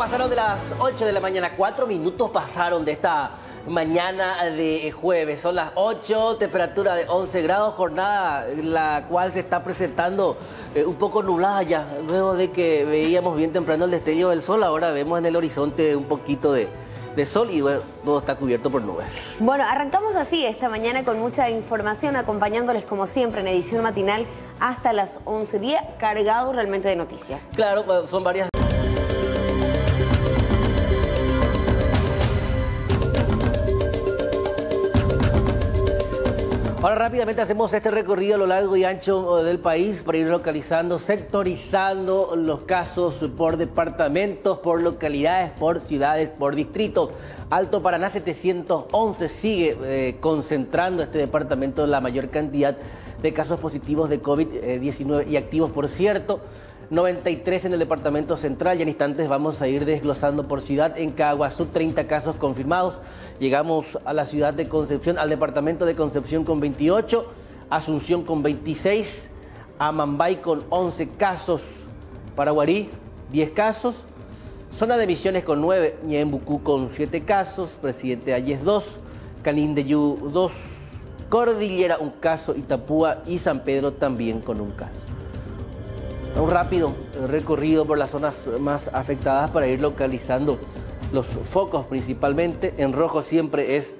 pasaron de las 8 de la mañana, 4 minutos pasaron de esta mañana de jueves. Son las 8, temperatura de 11 grados, jornada la cual se está presentando eh, un poco nublada ya. Luego de que veíamos bien temprano el destello del sol, ahora vemos en el horizonte un poquito de, de sol y bueno, todo está cubierto por nubes. Bueno, arrancamos así esta mañana con mucha información, acompañándoles como siempre en edición matinal hasta las 11 días, cargado realmente de noticias. Claro, son varias Ahora rápidamente hacemos este recorrido a lo largo y ancho del país para ir localizando, sectorizando los casos por departamentos, por localidades, por ciudades, por distritos. Alto Paraná 711 sigue eh, concentrando este departamento la mayor cantidad de casos positivos de COVID-19 y activos, por cierto. 93 en el departamento central y en instantes vamos a ir desglosando por ciudad. En Caguazú 30 casos confirmados. Llegamos a la ciudad de Concepción, al departamento de Concepción con 28, Asunción con 26, Amambay con 11 casos, Paraguarí 10 casos, Zona de Misiones con 9, Ñembucú con 7 casos, Presidente Ayes 2, Canindeyú 2, Cordillera un caso, Itapúa y San Pedro también con un caso un rápido recorrido por las zonas más afectadas para ir localizando los focos principalmente. En rojo siempre es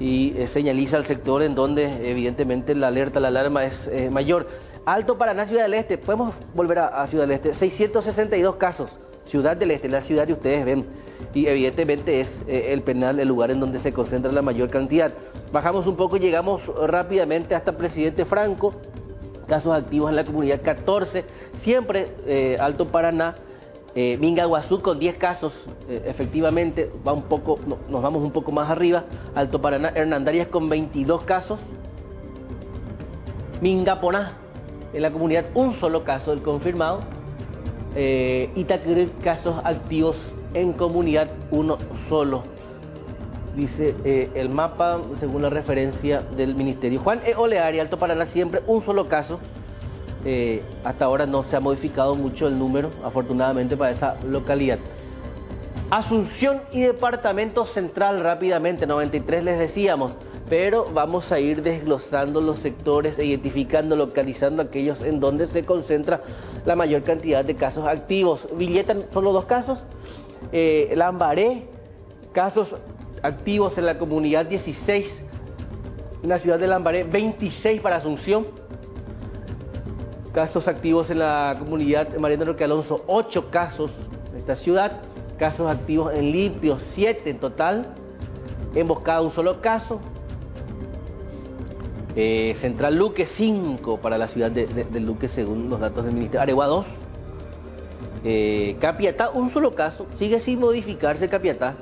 y eh, señaliza el sector en donde evidentemente la alerta, la alarma es eh, mayor. Alto Paraná, Ciudad del Este. Podemos volver a, Ciudad del Este. 662 casos. Ciudad del Este, la ciudad que ustedes ven. Y evidentemente es eh, el penal el lugar en donde se concentra la mayor cantidad. Bajamos un poco y llegamos rápidamente hasta Presidente Franco casos activos en la comunidad 14, siempre eh, Alto Paraná, eh, Mingaguazú con 10 casos, eh, efectivamente, va un poco, nos vamos un poco más arriba, Alto Paraná, Hernandarias con 22 casos, Mingaponá, en la comunidad un solo caso del confirmado, eh, casos activos en comunidad uno solo dice eh, el mapa según la referencia del ministerio. Juan E. Oleari, Alto Paraná, siempre un solo caso. Eh, hasta ahora no se ha modificado mucho el número, afortunadamente, para esa localidad. Asunción y Departamento Central rápidamente, 93 les decíamos, pero vamos a ir desglosando los sectores, identificando, localizando aquellos en donde se concentra la mayor cantidad de casos activos. Villeta, solo dos casos. Eh, Lambaré, casos activos en la comunidad 16, en la ciudad de Lambaré 26 para Asunción, casos activos en la comunidad Mariano Roque Alonso 8 casos en esta ciudad, casos activos en Limpio 7 en total, Emboscada un solo caso, eh, Central Luque 5 para la ciudad de, Luque según los datos del Ministerio, Aregua 2, eh, Capiatá un solo caso, sigue sin modificarse Capiatá,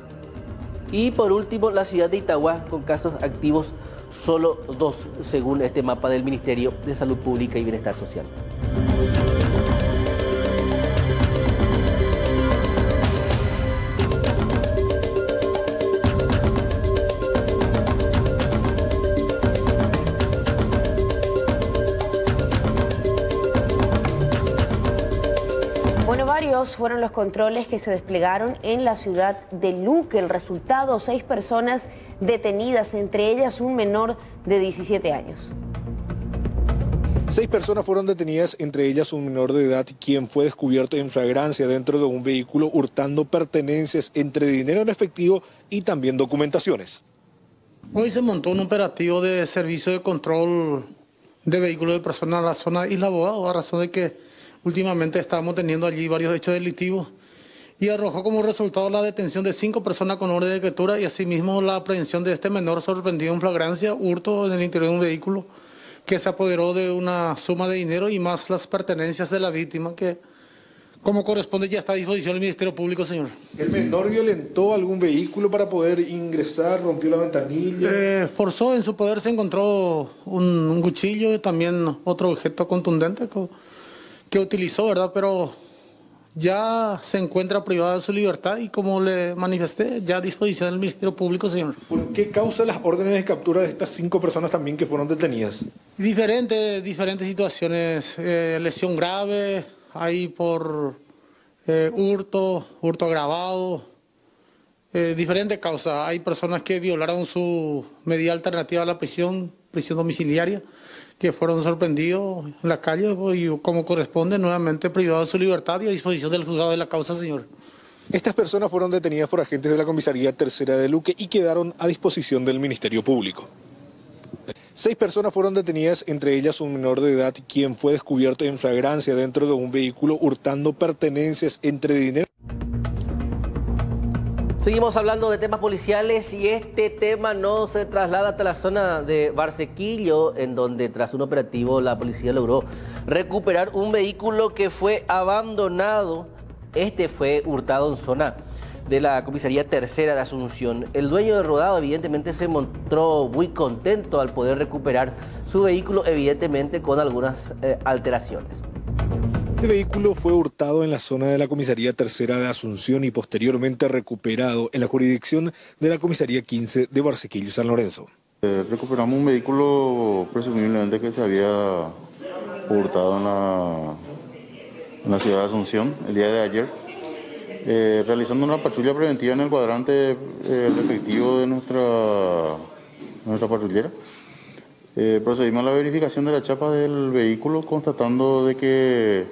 y por último, la ciudad de Itagua con casos activos solo dos, según este mapa del Ministerio de Salud Pública y Bienestar Social. Fueron los controles que se desplegaron en la ciudad de Luque. El resultado, seis personas detenidas, entre ellas un menor de 17 años. Seis personas fueron detenidas, entre ellas un menor de edad, quien fue descubierto en flagrancia dentro de un vehículo hurtando pertenencias entre dinero en efectivo y también documentaciones. Hoy se montó un operativo de servicio de control de vehículos de personas en la zona de Isla Abogado, a razón de que Últimamente estábamos teniendo allí varios hechos delictivos y arrojó como resultado la detención de cinco personas con orden de captura y asimismo la aprehensión de este menor sorprendido en flagrancia, hurto en el interior de un vehículo que se apoderó de una suma de dinero y más las pertenencias de la víctima que como corresponde ya está a disposición del Ministerio Público, señor. ¿El menor violentó algún vehículo para poder ingresar, rompió la ventanilla? Eh, forzó, en su poder se encontró un, un cuchillo y también otro objeto contundente que utilizó, ¿verdad? Pero ya se encuentra privado de su libertad y como le manifesté, ya a disposición del Ministerio Público, señor. ¿Por qué causa las órdenes de captura de estas cinco personas también que fueron detenidas? Diferentes, diferentes situaciones, eh, lesión grave, hay por eh, hurto, hurto agravado, eh, diferentes causas. Hay personas que violaron su medida alternativa a la prisión, prisión domiciliaria, que fueron sorprendidos en la calle pues, y como corresponde nuevamente privados de su libertad y a disposición del juzgado de la causa, señor. Estas personas fueron detenidas por agentes de la Comisaría Tercera de Luque y quedaron a disposición del Ministerio Público. Seis personas fueron detenidas, entre ellas un menor de edad, quien fue descubierto en flagrancia dentro de un vehículo hurtando pertenencias entre dinero. Seguimos hablando de temas policiales y este tema no se traslada hasta la zona de Barsequillo, en donde tras un operativo la policía logró recuperar un vehículo que fue abandonado este fue hurtado en zona de la comisaría tercera de Asunción. El dueño del rodado evidentemente se mostró muy contento al poder recuperar su vehículo, evidentemente con algunas eh, alteraciones. El vehículo fue hurtado en la zona de la comisaría tercera de Asunción y posteriormente recuperado en la jurisdicción de la comisaría 15 de Barsequillo San Lorenzo. Eh, recuperamos un vehículo presumiblemente que se había hurtado en la en la ciudad de Asunción el día de ayer, eh, realizando una patrulla preventiva en el cuadrante eh, respectivo de nuestra, nuestra patrullera. Eh, procedimos a la verificación de la chapa del vehículo, constatando de que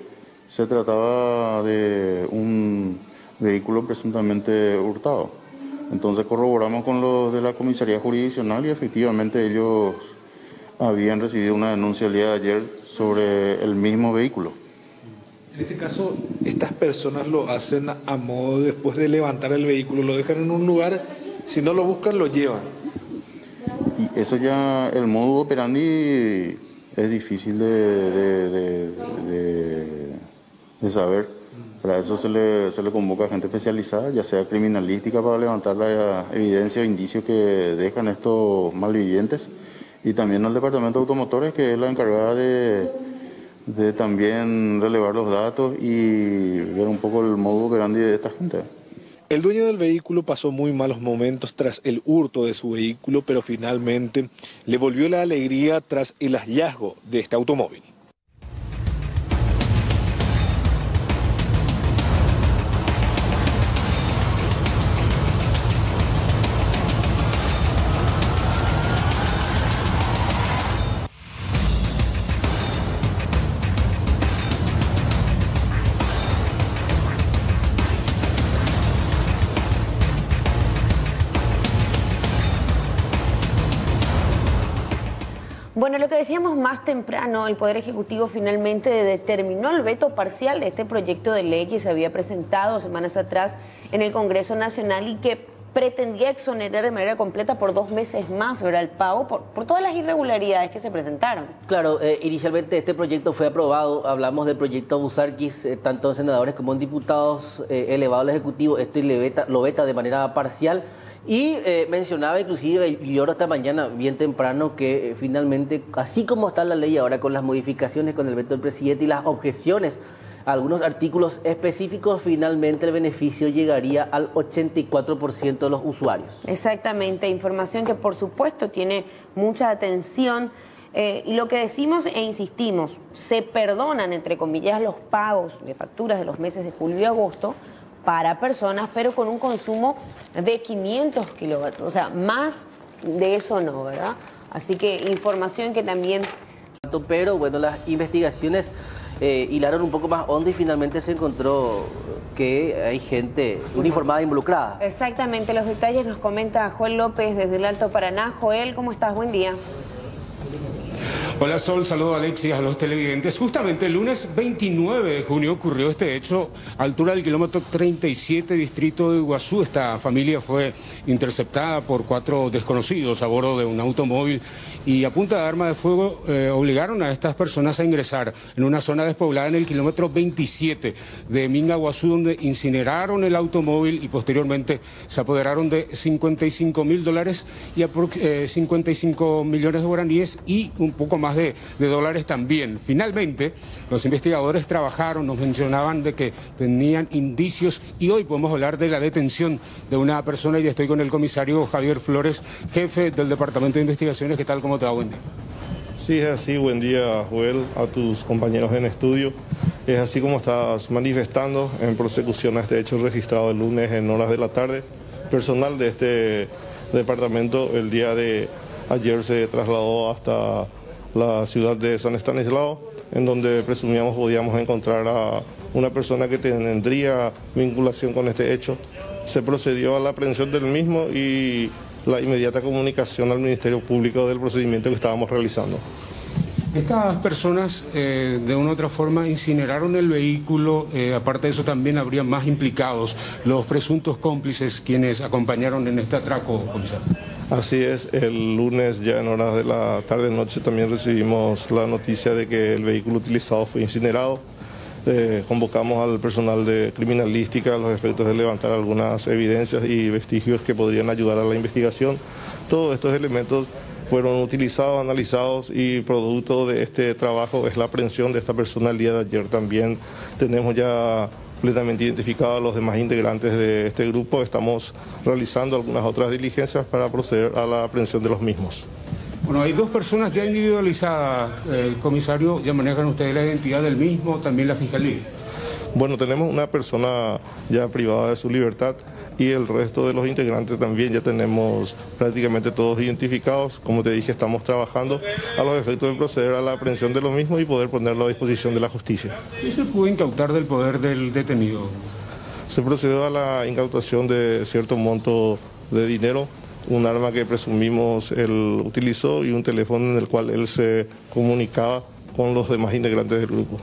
se trataba de un vehículo presuntamente hurtado. Entonces corroboramos con los de la comisaría jurisdiccional y efectivamente ellos habían recibido una denuncia el día de ayer sobre el mismo vehículo. En este caso, estas personas lo hacen a modo después de levantar el vehículo, lo dejan en un lugar, si no lo buscan, lo llevan. Y eso ya, el modo operandi es difícil de, de, saber. Para eso se le, se le convoca gente especializada, ya sea criminalística, para levantar la evidencia o indicios que dejan estos malvivientes, y también al Departamento de Automotores, que es la encargada de de también relevar los datos y ver un poco el modo operandi de esta gente. El dueño del vehículo pasó muy malos momentos tras el hurto de su vehículo, pero finalmente le volvió la alegría tras el hallazgo de este automóvil. Lo que decíamos más temprano, el Poder Ejecutivo finalmente determinó el veto parcial de este proyecto de ley que se había presentado semanas atrás en el Congreso Nacional y que pretendía exonerar de manera completa por dos meses más ¿verdad? el pago por, todas las irregularidades que se presentaron. Claro, eh, inicialmente este proyecto fue aprobado, hablamos del proyecto Busarquis, eh, tanto en senadores como en diputados eh, elevados al Ejecutivo, este lo veta de manera parcial. Y eh, mencionaba inclusive, y ahora esta mañana, bien temprano, que eh, finalmente, así como está la ley ahora con las modificaciones con el veto del presidente y las objeciones a algunos artículos específicos, finalmente el beneficio llegaría al 84% de los usuarios. Exactamente, información que por supuesto tiene mucha atención. Eh, y lo que decimos e insistimos, se perdonan, entre comillas, los pagos de facturas de los meses de julio y agosto, para personas, pero con un consumo de 500 kilovatios, o sea, más de eso no, ¿verdad? Así que información que también... Pero bueno, las investigaciones eh, hilaron un poco más hondo y finalmente se encontró que hay gente uniformada involucrada. Exactamente, los detalles nos comenta Joel López desde el Alto Paraná. Joel, ¿cómo estás? Buen día. Hola Sol, saludo a Alexis, a los televidentes. Justamente el lunes 29 de junio ocurrió este hecho, altura del kilómetro 37, distrito de Iguazú. Esta familia fue interceptada por cuatro desconocidos a bordo de un automóvil y a punta de arma de fuego eh, obligaron a estas personas a ingresar en una zona despoblada en el kilómetro 27 de Mingaguazú, donde incineraron el automóvil y posteriormente se apoderaron de 55 mil dólares y 55 eh, millones de guaraníes y un poco más de, dólares también. Finalmente, los investigadores trabajaron, nos mencionaban de que tenían indicios y hoy podemos hablar de la detención de una persona y estoy con el comisario Javier Flores, jefe del Departamento de Investigaciones. ¿Qué tal? ¿Cómo te va? Buen Sí, es así. Buen día, Joel, a tus compañeros en estudio. Es así como estás manifestando en prosecución a este hecho registrado el lunes en horas de la tarde. Personal de este departamento el día de ayer se trasladó hasta la ciudad de San Estanislao, en donde presumíamos podíamos encontrar a una persona que tendría vinculación con este hecho. Se procedió a la aprehensión del mismo y la inmediata comunicación al Ministerio Público del procedimiento que estábamos realizando. Estas personas eh, de una u otra forma incineraron el vehículo, eh, aparte de eso también habría más implicados, los presuntos cómplices quienes acompañaron en este atraco, comisario. Así es, el lunes ya en horas de la tarde-noche también recibimos la noticia de que el vehículo utilizado fue incinerado. Eh, convocamos al personal de criminalística a los efectos de levantar algunas evidencias y vestigios que podrían ayudar a la investigación. Todos estos elementos fueron utilizados, analizados y producto de este trabajo es la aprehensión de esta persona el día de ayer. También tenemos ya plenamente identificados a los demás integrantes de este grupo. Estamos realizando algunas otras diligencias para proceder a la aprehensión de los mismos. Bueno, hay dos personas ya individualizadas, eh, comisario, ya manejan ustedes la identidad del mismo, también la fiscalía. Bueno, tenemos una persona ya privada de su libertad y el resto de los integrantes también ya tenemos prácticamente todos identificados. Como te dije, estamos trabajando a los efectos de proceder a la aprehensión de los mismos y poder ponerlo a disposición de la justicia. ¿Qué se pudo incautar del poder del detenido? Se procedió a la incautación de cierto monto de dinero un arma que presumimos él utilizó y un teléfono en el cual él se comunicaba con los demás integrantes del grupo.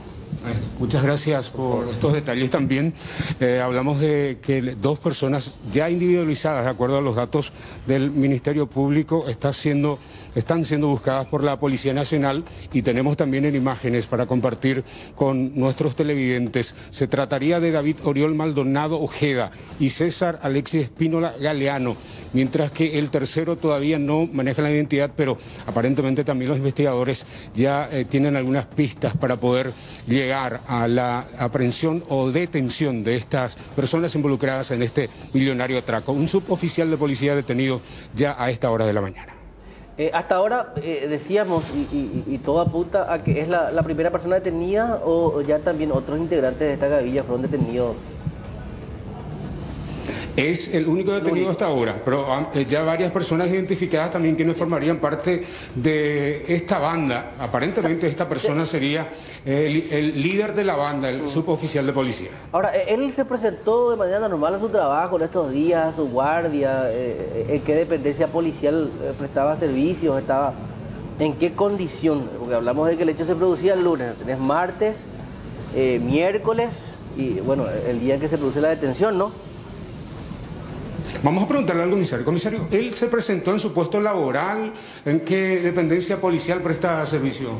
Muchas gracias por estos detalles también. Eh, hablamos de que dos personas ya individualizadas, de acuerdo a los datos del Ministerio Público, están siendo, están siendo buscadas por la Policía Nacional y tenemos también en imágenes para compartir con nuestros televidentes. Se trataría de David Oriol Maldonado Ojeda y César Alexis Espínola Galeano mientras que el tercero todavía no maneja la identidad, pero aparentemente también los investigadores ya eh, tienen algunas pistas para poder llegar a la aprehensión o detención de estas personas involucradas en este millonario atraco. Un suboficial de policía detenido ya a esta hora de la mañana. Eh, hasta ahora eh, decíamos, y, todo apunta a que es la, la primera persona detenida o ya también otros integrantes de esta gavilla fueron detenidos es el único detenido hasta ahora, pero ah, eh, ya varias personas identificadas también quienes formarían parte de esta banda. Aparentemente esta persona sería el, líder de la banda, el suboficial de policía. Ahora, eh, él se presentó de manera normal a su trabajo en estos días, a su guardia, eh, en qué dependencia policial prestaba servicios, estaba, en qué condición, porque hablamos de que el hecho se producía el lunes, es martes, miércoles y bueno, el día en que se produce la detención, ¿no? Vamos a preguntarle al comisario. Comisario, ¿él se presentó en su puesto laboral? ¿En qué dependencia policial presta servicio?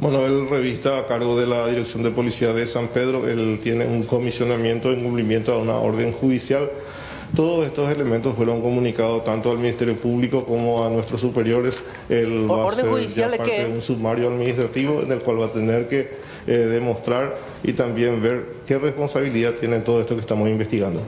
Bueno, él revista a cargo de la Dirección de Policía de San Pedro. Él tiene un comisionamiento en cumplimiento a una orden judicial. Todos estos elementos fueron comunicados tanto al Ministerio Público como a nuestros superiores. Él va a ser ya parte de un sumario administrativo en el cual va a tener que eh, demostrar y también ver qué responsabilidad tiene en todo esto que estamos investigando.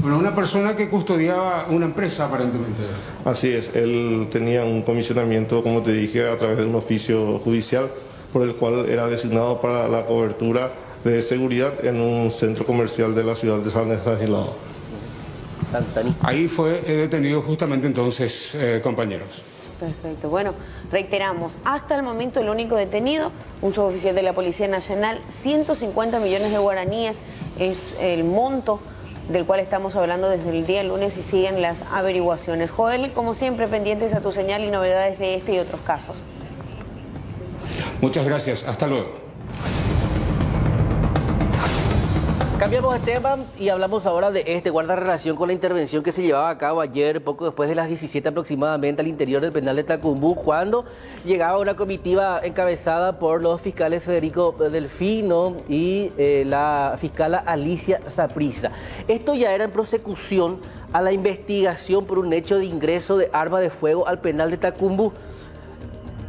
Bueno, una persona que custodiaba una empresa aparentemente. Así es, él tenía un comisionamiento, como te dije, a través de un oficio judicial por el cual era designado para la cobertura de seguridad en un centro comercial de la ciudad de San Estanislao. Ahí fue detenido justamente entonces, eh, compañeros. Perfecto. Bueno, reiteramos, hasta el momento el único detenido, un suboficial de la Policía Nacional, 150 millones de guaraníes es el monto del cual estamos hablando desde el día lunes y siguen las averiguaciones. Joel, como siempre, pendientes a tu señal y novedades de este y otros casos. Muchas gracias, hasta luego. Cambiamos de tema y hablamos ahora de este, guarda relación con la intervención que se llevaba a cabo ayer, poco después de las 17 aproximadamente, al interior del penal de Tacumbú, cuando llegaba una comitiva encabezada por los fiscales Federico Delfino y eh, la fiscala Alicia Saprisa. Esto ya era en prosecución a la investigación por un hecho de ingreso de arma de fuego al penal de Tacumbú.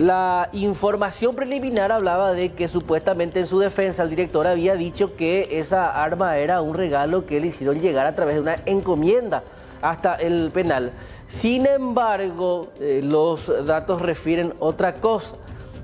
La información preliminar hablaba de que supuestamente en su defensa el director había dicho que esa arma era un regalo que le hicieron llegar a través de una encomienda hasta el penal. Sin embargo, eh, los datos refieren otra cosa.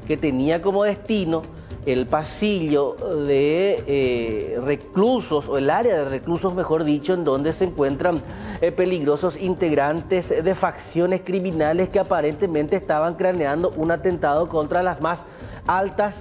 que tenía como destino el pasillo de eh, reclusos, o el área de reclusos, mejor dicho, en donde se encuentran eh, peligrosos integrantes de facciones criminales que aparentemente estaban craneando un atentado contra las más altas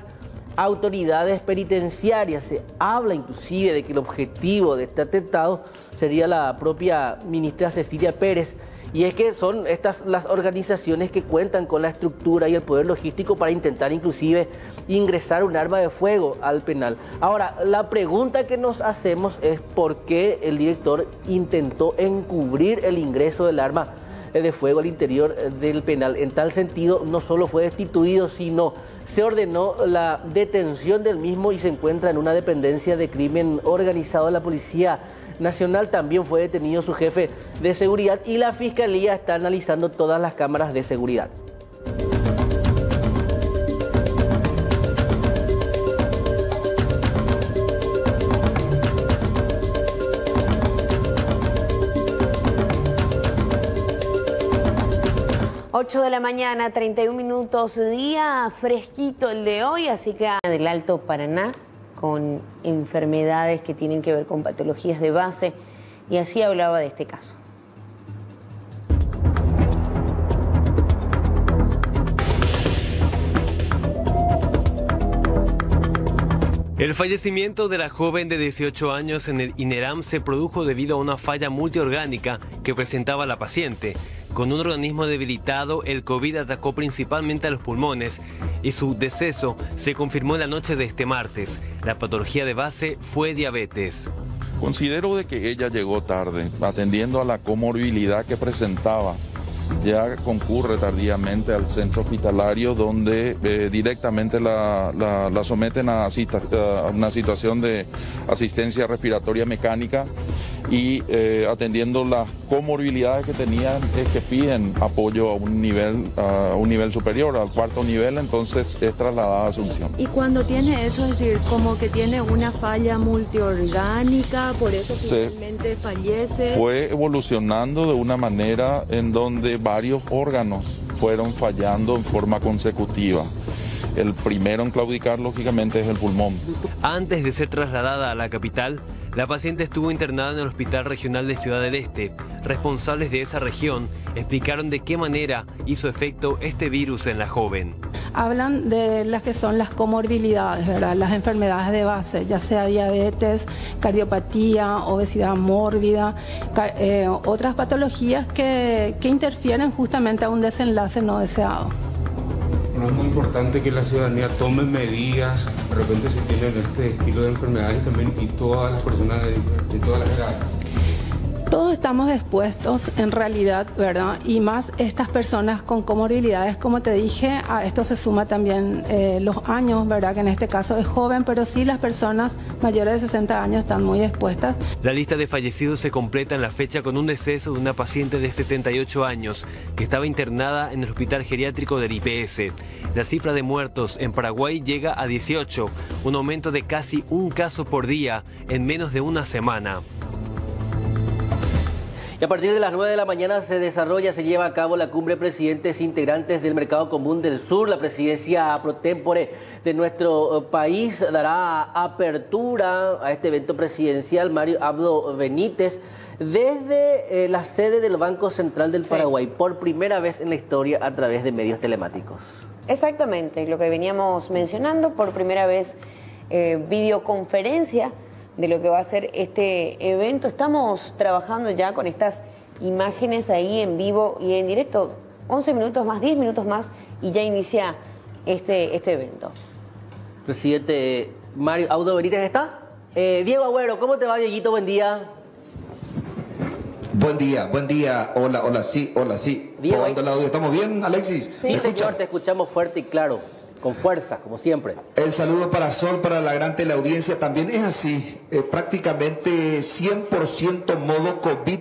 autoridades penitenciarias. Se habla inclusive de que el objetivo de este atentado sería la propia ministra Cecilia Pérez, y es que son estas las organizaciones que cuentan con la estructura y el poder logístico para intentar inclusive ingresar un arma de fuego al penal. Ahora, la pregunta que nos hacemos es por qué el director intentó encubrir el ingreso del arma de fuego al interior del penal. En tal sentido, no solo fue destituido, sino se ordenó la detención del mismo y se encuentra en una dependencia de crimen organizado de la policía Nacional también fue detenido su jefe de seguridad y la Fiscalía está analizando todas las cámaras de seguridad. De la mañana, 31 minutos, día fresquito el de hoy, así que del Alto Paraná con enfermedades que tienen que ver con patologías de base y así hablaba de este caso. El fallecimiento de la joven de 18 años en el INERAM se produjo debido a una falla multiorgánica que presentaba la paciente. Con un organismo debilitado, el COVID atacó principalmente a los pulmones y su deceso se confirmó la noche de este martes. La patología de base fue diabetes. Considero de que ella llegó tarde, atendiendo a la comorbilidad que presentaba ya concurre tardíamente al centro hospitalario donde eh, directamente la, someten a, una situación de asistencia respiratoria mecánica y eh, atendiendo las comorbilidades que tenían es que piden apoyo a un nivel a un nivel superior, al cuarto nivel, entonces es trasladada a Asunción. Y cuando tiene eso, es decir, como que tiene una falla multiorgánica, por eso finalmente fallece. Fue evolucionando de una manera en donde varios órganos fueron fallando en forma consecutiva. El primero en claudicar, lógicamente, es el pulmón. Antes de ser trasladada a la capital, la paciente estuvo internada en el Hospital Regional de Ciudad del Este. Responsables de esa región explicaron de qué manera hizo efecto este virus en la joven. Hablan de las que son las comorbilidades, ¿verdad? las enfermedades de base, ya sea diabetes, cardiopatía, obesidad mórbida, eh, otras patologías que, que interfieren justamente a un desenlace no deseado es muy importante que la ciudadanía tome medidas, de repente se tienen este estilo de enfermedades también y todas las personas de todas las edades todos estamos expuestos en realidad, ¿verdad? Y más estas personas con comorbilidades, como te dije, a esto se suma también eh, los años, ¿verdad? Que en este caso es joven, pero sí las personas mayores de 60 años están muy expuestas. La lista de fallecidos se completa en la fecha con un deceso de una paciente de 78 años que estaba internada en el hospital geriátrico del IPS. La cifra de muertos en Paraguay llega a 18, un aumento de casi un caso por día en menos de una semana. Y a partir de las 9 de la mañana se desarrolla, se lleva a cabo la cumbre de presidentes integrantes del Mercado Común del Sur. La presidencia pro tempore de nuestro eh, país dará apertura a este evento presidencial. Mario Abdo Benítez desde eh, la sede del Banco Central del Paraguay, por primera vez en la historia a través de medios telemáticos. Exactamente, lo que veníamos mencionando, por primera vez eh, videoconferencia de lo que va a ser este evento. Estamos trabajando ya con estas imágenes ahí en vivo y en directo. 11 minutos más, 10 minutos más y ya inicia este, este evento. Presidente Mario Audo Benítez está. Eh, Diego Agüero, ¿cómo te va, Dieguito? Buen día. Buen día, buen día. Hola, hola, sí, hola, sí. Diego, el audio? ¿Estamos bien, Alexis? Sí, señor, te escuchamos fuerte y claro con fuerza, como siempre. El saludo para Sol, para la gran teleaudiencia, también es así, eh, prácticamente 100% modo COVID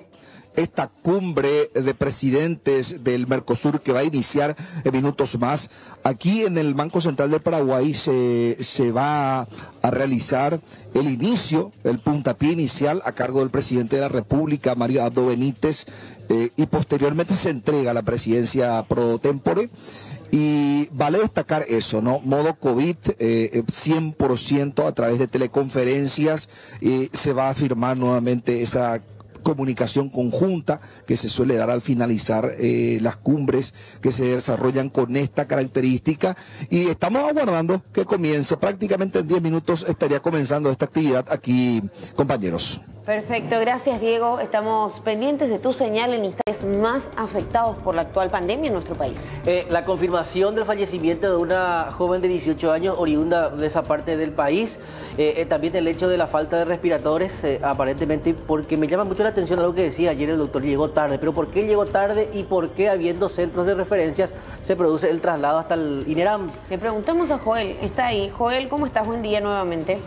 esta cumbre de presidentes del Mercosur que va a iniciar en minutos más. Aquí en el Banco Central del Paraguay se, se va a realizar el inicio, el puntapié inicial a cargo del presidente de la República, Mario Abdo Benítez, eh, y posteriormente se entrega la presidencia pro tempore Y vale destacar eso, ¿no? Modo COVID, eh, 100% a través de teleconferencias, eh, se va a firmar nuevamente esa comunicación conjunta que se suele dar al finalizar eh, las cumbres que se desarrollan con esta característica y estamos aguardando que comience. Prácticamente en 10 minutos estaría comenzando esta actividad aquí, compañeros. Perfecto, gracias Diego. Estamos pendientes de tu señal en instantes más afectados por la actual pandemia en nuestro país. Eh, la confirmación del fallecimiento de una joven de 18 años oriunda de esa parte del país, eh, eh, también el hecho de la falta de respiradores, aparentemente, porque me llama mucho la atención algo que decía ayer el doctor, llegó tarde, pero ¿por qué llegó tarde y por qué habiendo centros de referencias se produce el traslado hasta el INERAM? Le preguntamos a Joel, está ahí. Joel, ¿cómo estás? Buen día nuevamente.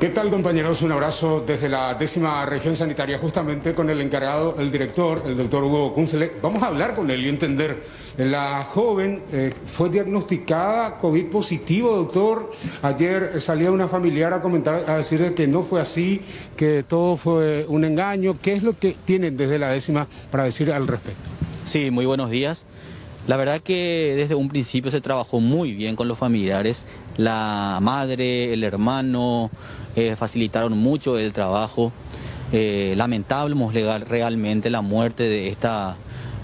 ¿Qué tal compañeros? Un abrazo desde la décima región sanitaria, justamente con el encargado, el director, el doctor Hugo Kunzele. Vamos a hablar con él y entender. La joven eh, fue diagnosticada COVID positivo, doctor. Ayer salía una familiar a comentar, a decir que no fue así, que todo fue un engaño. ¿Qué es lo que tienen desde la décima para decir al respecto? Sí, muy buenos días. La verdad que desde un principio se trabajó muy bien con los familiares. La madre, el hermano, eh, facilitaron mucho el trabajo. Eh, lamentamos realmente la muerte de esta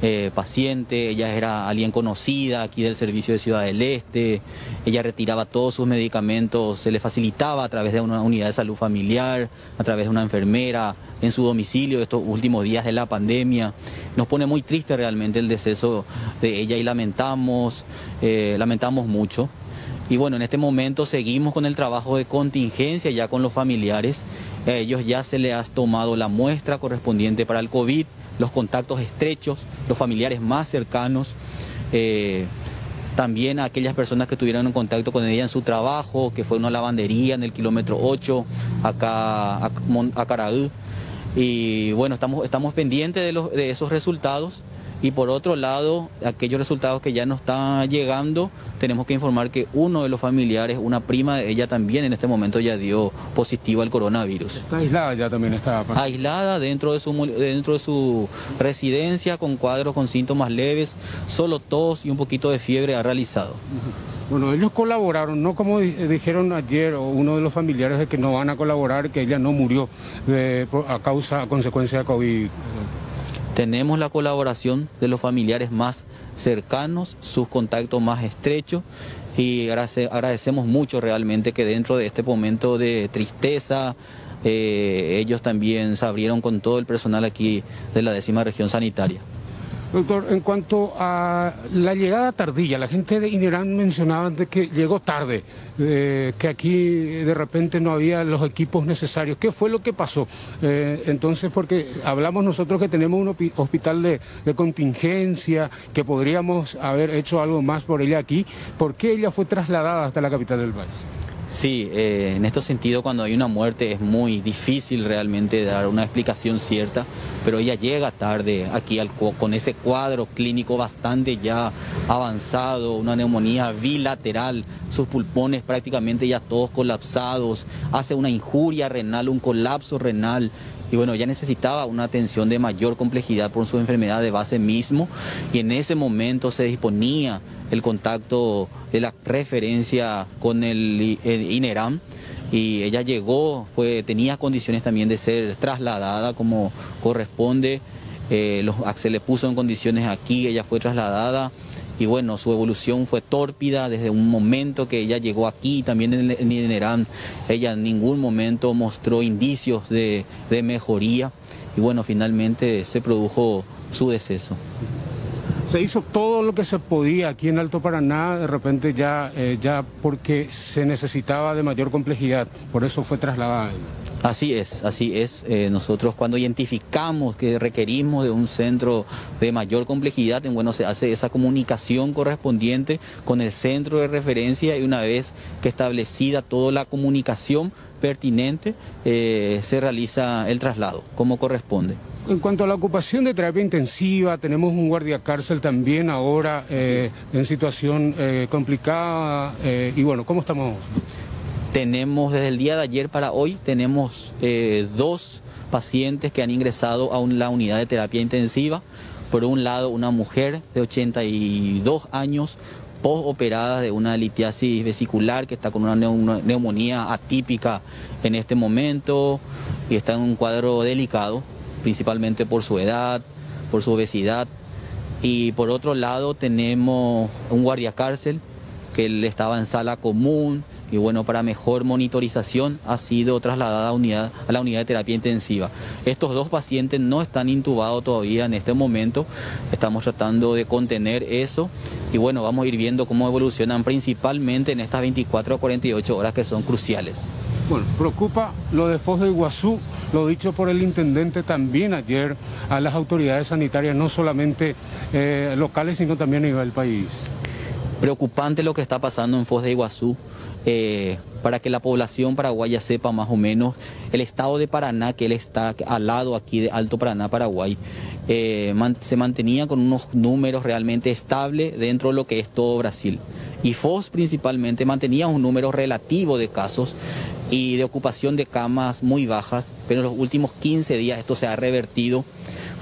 eh, paciente, ella era alguien conocida aquí del servicio de Ciudad del Este, ella retiraba todos sus medicamentos, se le facilitaba a través de una unidad de salud familiar, a través de una enfermera en su domicilio estos últimos días de la pandemia. Nos pone muy triste realmente el deceso de ella y lamentamos, lamentamos mucho. Y bueno, en este momento seguimos con el trabajo de contingencia ya con los familiares. A ellos ya se les ha tomado la muestra correspondiente para el COVID, los contactos estrechos, los familiares más cercanos. Eh, también a aquellas personas que estuvieron en contacto con ella en su trabajo, que fue una lavandería en el kilómetro 8, acá a, a Y bueno, estamos, estamos pendientes de, los, de esos resultados y por otro lado, aquellos resultados que ya nos están llegando, tenemos que informar que uno de los familiares, una prima de ella también en este momento ya dio positivo al coronavirus. Está aislada ya también está. Aislada dentro de su dentro de su residencia con cuadros con síntomas leves, solo tos y un poquito de fiebre ha realizado. Bueno, ellos colaboraron, no como dijeron ayer o uno de los familiares de que no van a colaborar, que ella no murió a causa, a consecuencia de COVID. Tenemos la colaboración de los familiares más cercanos, sus contactos más estrechos y agradecemos mucho realmente que dentro de este momento de tristeza, eh, ellos también se abrieron con todo el personal aquí de la décima región sanitaria. Doctor, en cuanto a la llegada tardía, la gente de Inerán mencionaba de que llegó tarde, eh, que aquí de repente no había los equipos necesarios. ¿Qué fue lo que pasó? Eh, entonces, porque hablamos nosotros que tenemos un hospital de, de, contingencia, que podríamos haber hecho algo más por ella aquí, ¿por qué ella fue trasladada hasta la capital del país? Sí, eh, en este sentido cuando hay una muerte es muy difícil realmente dar una explicación cierta, pero ella llega tarde aquí al, con ese cuadro clínico bastante ya avanzado, una neumonía bilateral, sus pulmones prácticamente ya todos colapsados, hace una injuria renal, un colapso renal y bueno, ya necesitaba una atención de mayor complejidad por su enfermedad de base mismo y en ese momento se disponía el contacto de la referencia con el, INERAM y ella llegó, fue, tenía condiciones también de ser trasladada como corresponde, eh, los, se le puso en condiciones aquí, ella fue trasladada y bueno, su evolución fue tórpida desde un momento que ella llegó aquí, también en, en Irán, ella en ningún momento mostró indicios de, mejoría y bueno, finalmente se produjo su deceso. Se hizo todo lo que se podía aquí en Alto Paraná, de repente ya, eh, ya porque se necesitaba de mayor complejidad, por eso fue trasladada. Así es, así es. Eh, nosotros cuando identificamos que requerimos de un centro de mayor complejidad, bueno, se hace esa comunicación correspondiente con el centro de referencia y una vez que establecida toda la comunicación pertinente, eh, se realiza el traslado como corresponde. En cuanto a la ocupación de terapia intensiva, tenemos un guardia cárcel también ahora eh, en situación complicada. y bueno, ¿cómo estamos? Tenemos desde el día de ayer para hoy, tenemos eh, dos pacientes que han ingresado a la unidad de terapia intensiva, Por un lado, una mujer de 82 años postoperada de una litiasis vesicular que está con una neumonía atípica en este momento y está en un cuadro delicado, principalmente por su edad, por su obesidad. Y por otro lado tenemos un guardia cárcel que él estaba en sala común, y bueno, para mejor monitorización ha sido trasladada a, unidad, a la unidad de terapia intensiva. Estos dos pacientes no están intubados todavía en este momento, estamos tratando de contener eso y bueno, vamos a ir viendo cómo evolucionan principalmente en estas 24 o 48 horas que son cruciales. Bueno, preocupa lo de Foz de Iguazú, lo dicho por el intendente también ayer a las autoridades sanitarias, no solamente eh, locales, sino también a nivel país. Preocupante lo que está pasando en Foz de Iguazú. Eh, para que la población paraguaya sepa más o menos el estado de Paraná, que él está al lado aquí de Alto Paraná, Paraguay, eh, se mantenía con unos números realmente estables dentro de lo que es todo Brasil. Y FOS principalmente mantenía un número relativo de casos y de ocupación de camas muy bajas, pero en los últimos 15 días esto se ha revertido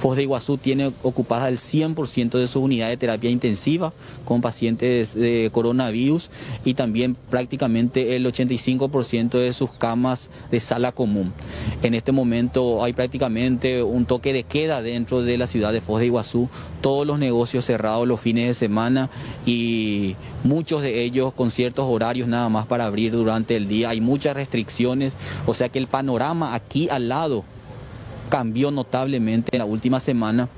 Foz de Iguazú tiene ocupada el 100% de su unidad de terapia intensiva con pacientes de coronavirus y también prácticamente el 85% de sus camas de sala común. En este momento hay prácticamente un toque de queda dentro de la ciudad de Foz de Iguazú, todos los negocios cerrados los fines de semana y muchos de ellos con ciertos horarios nada más para abrir durante el día. Hay muchas restricciones, o sea que el panorama aquí al lado cambió notablemente en la última semana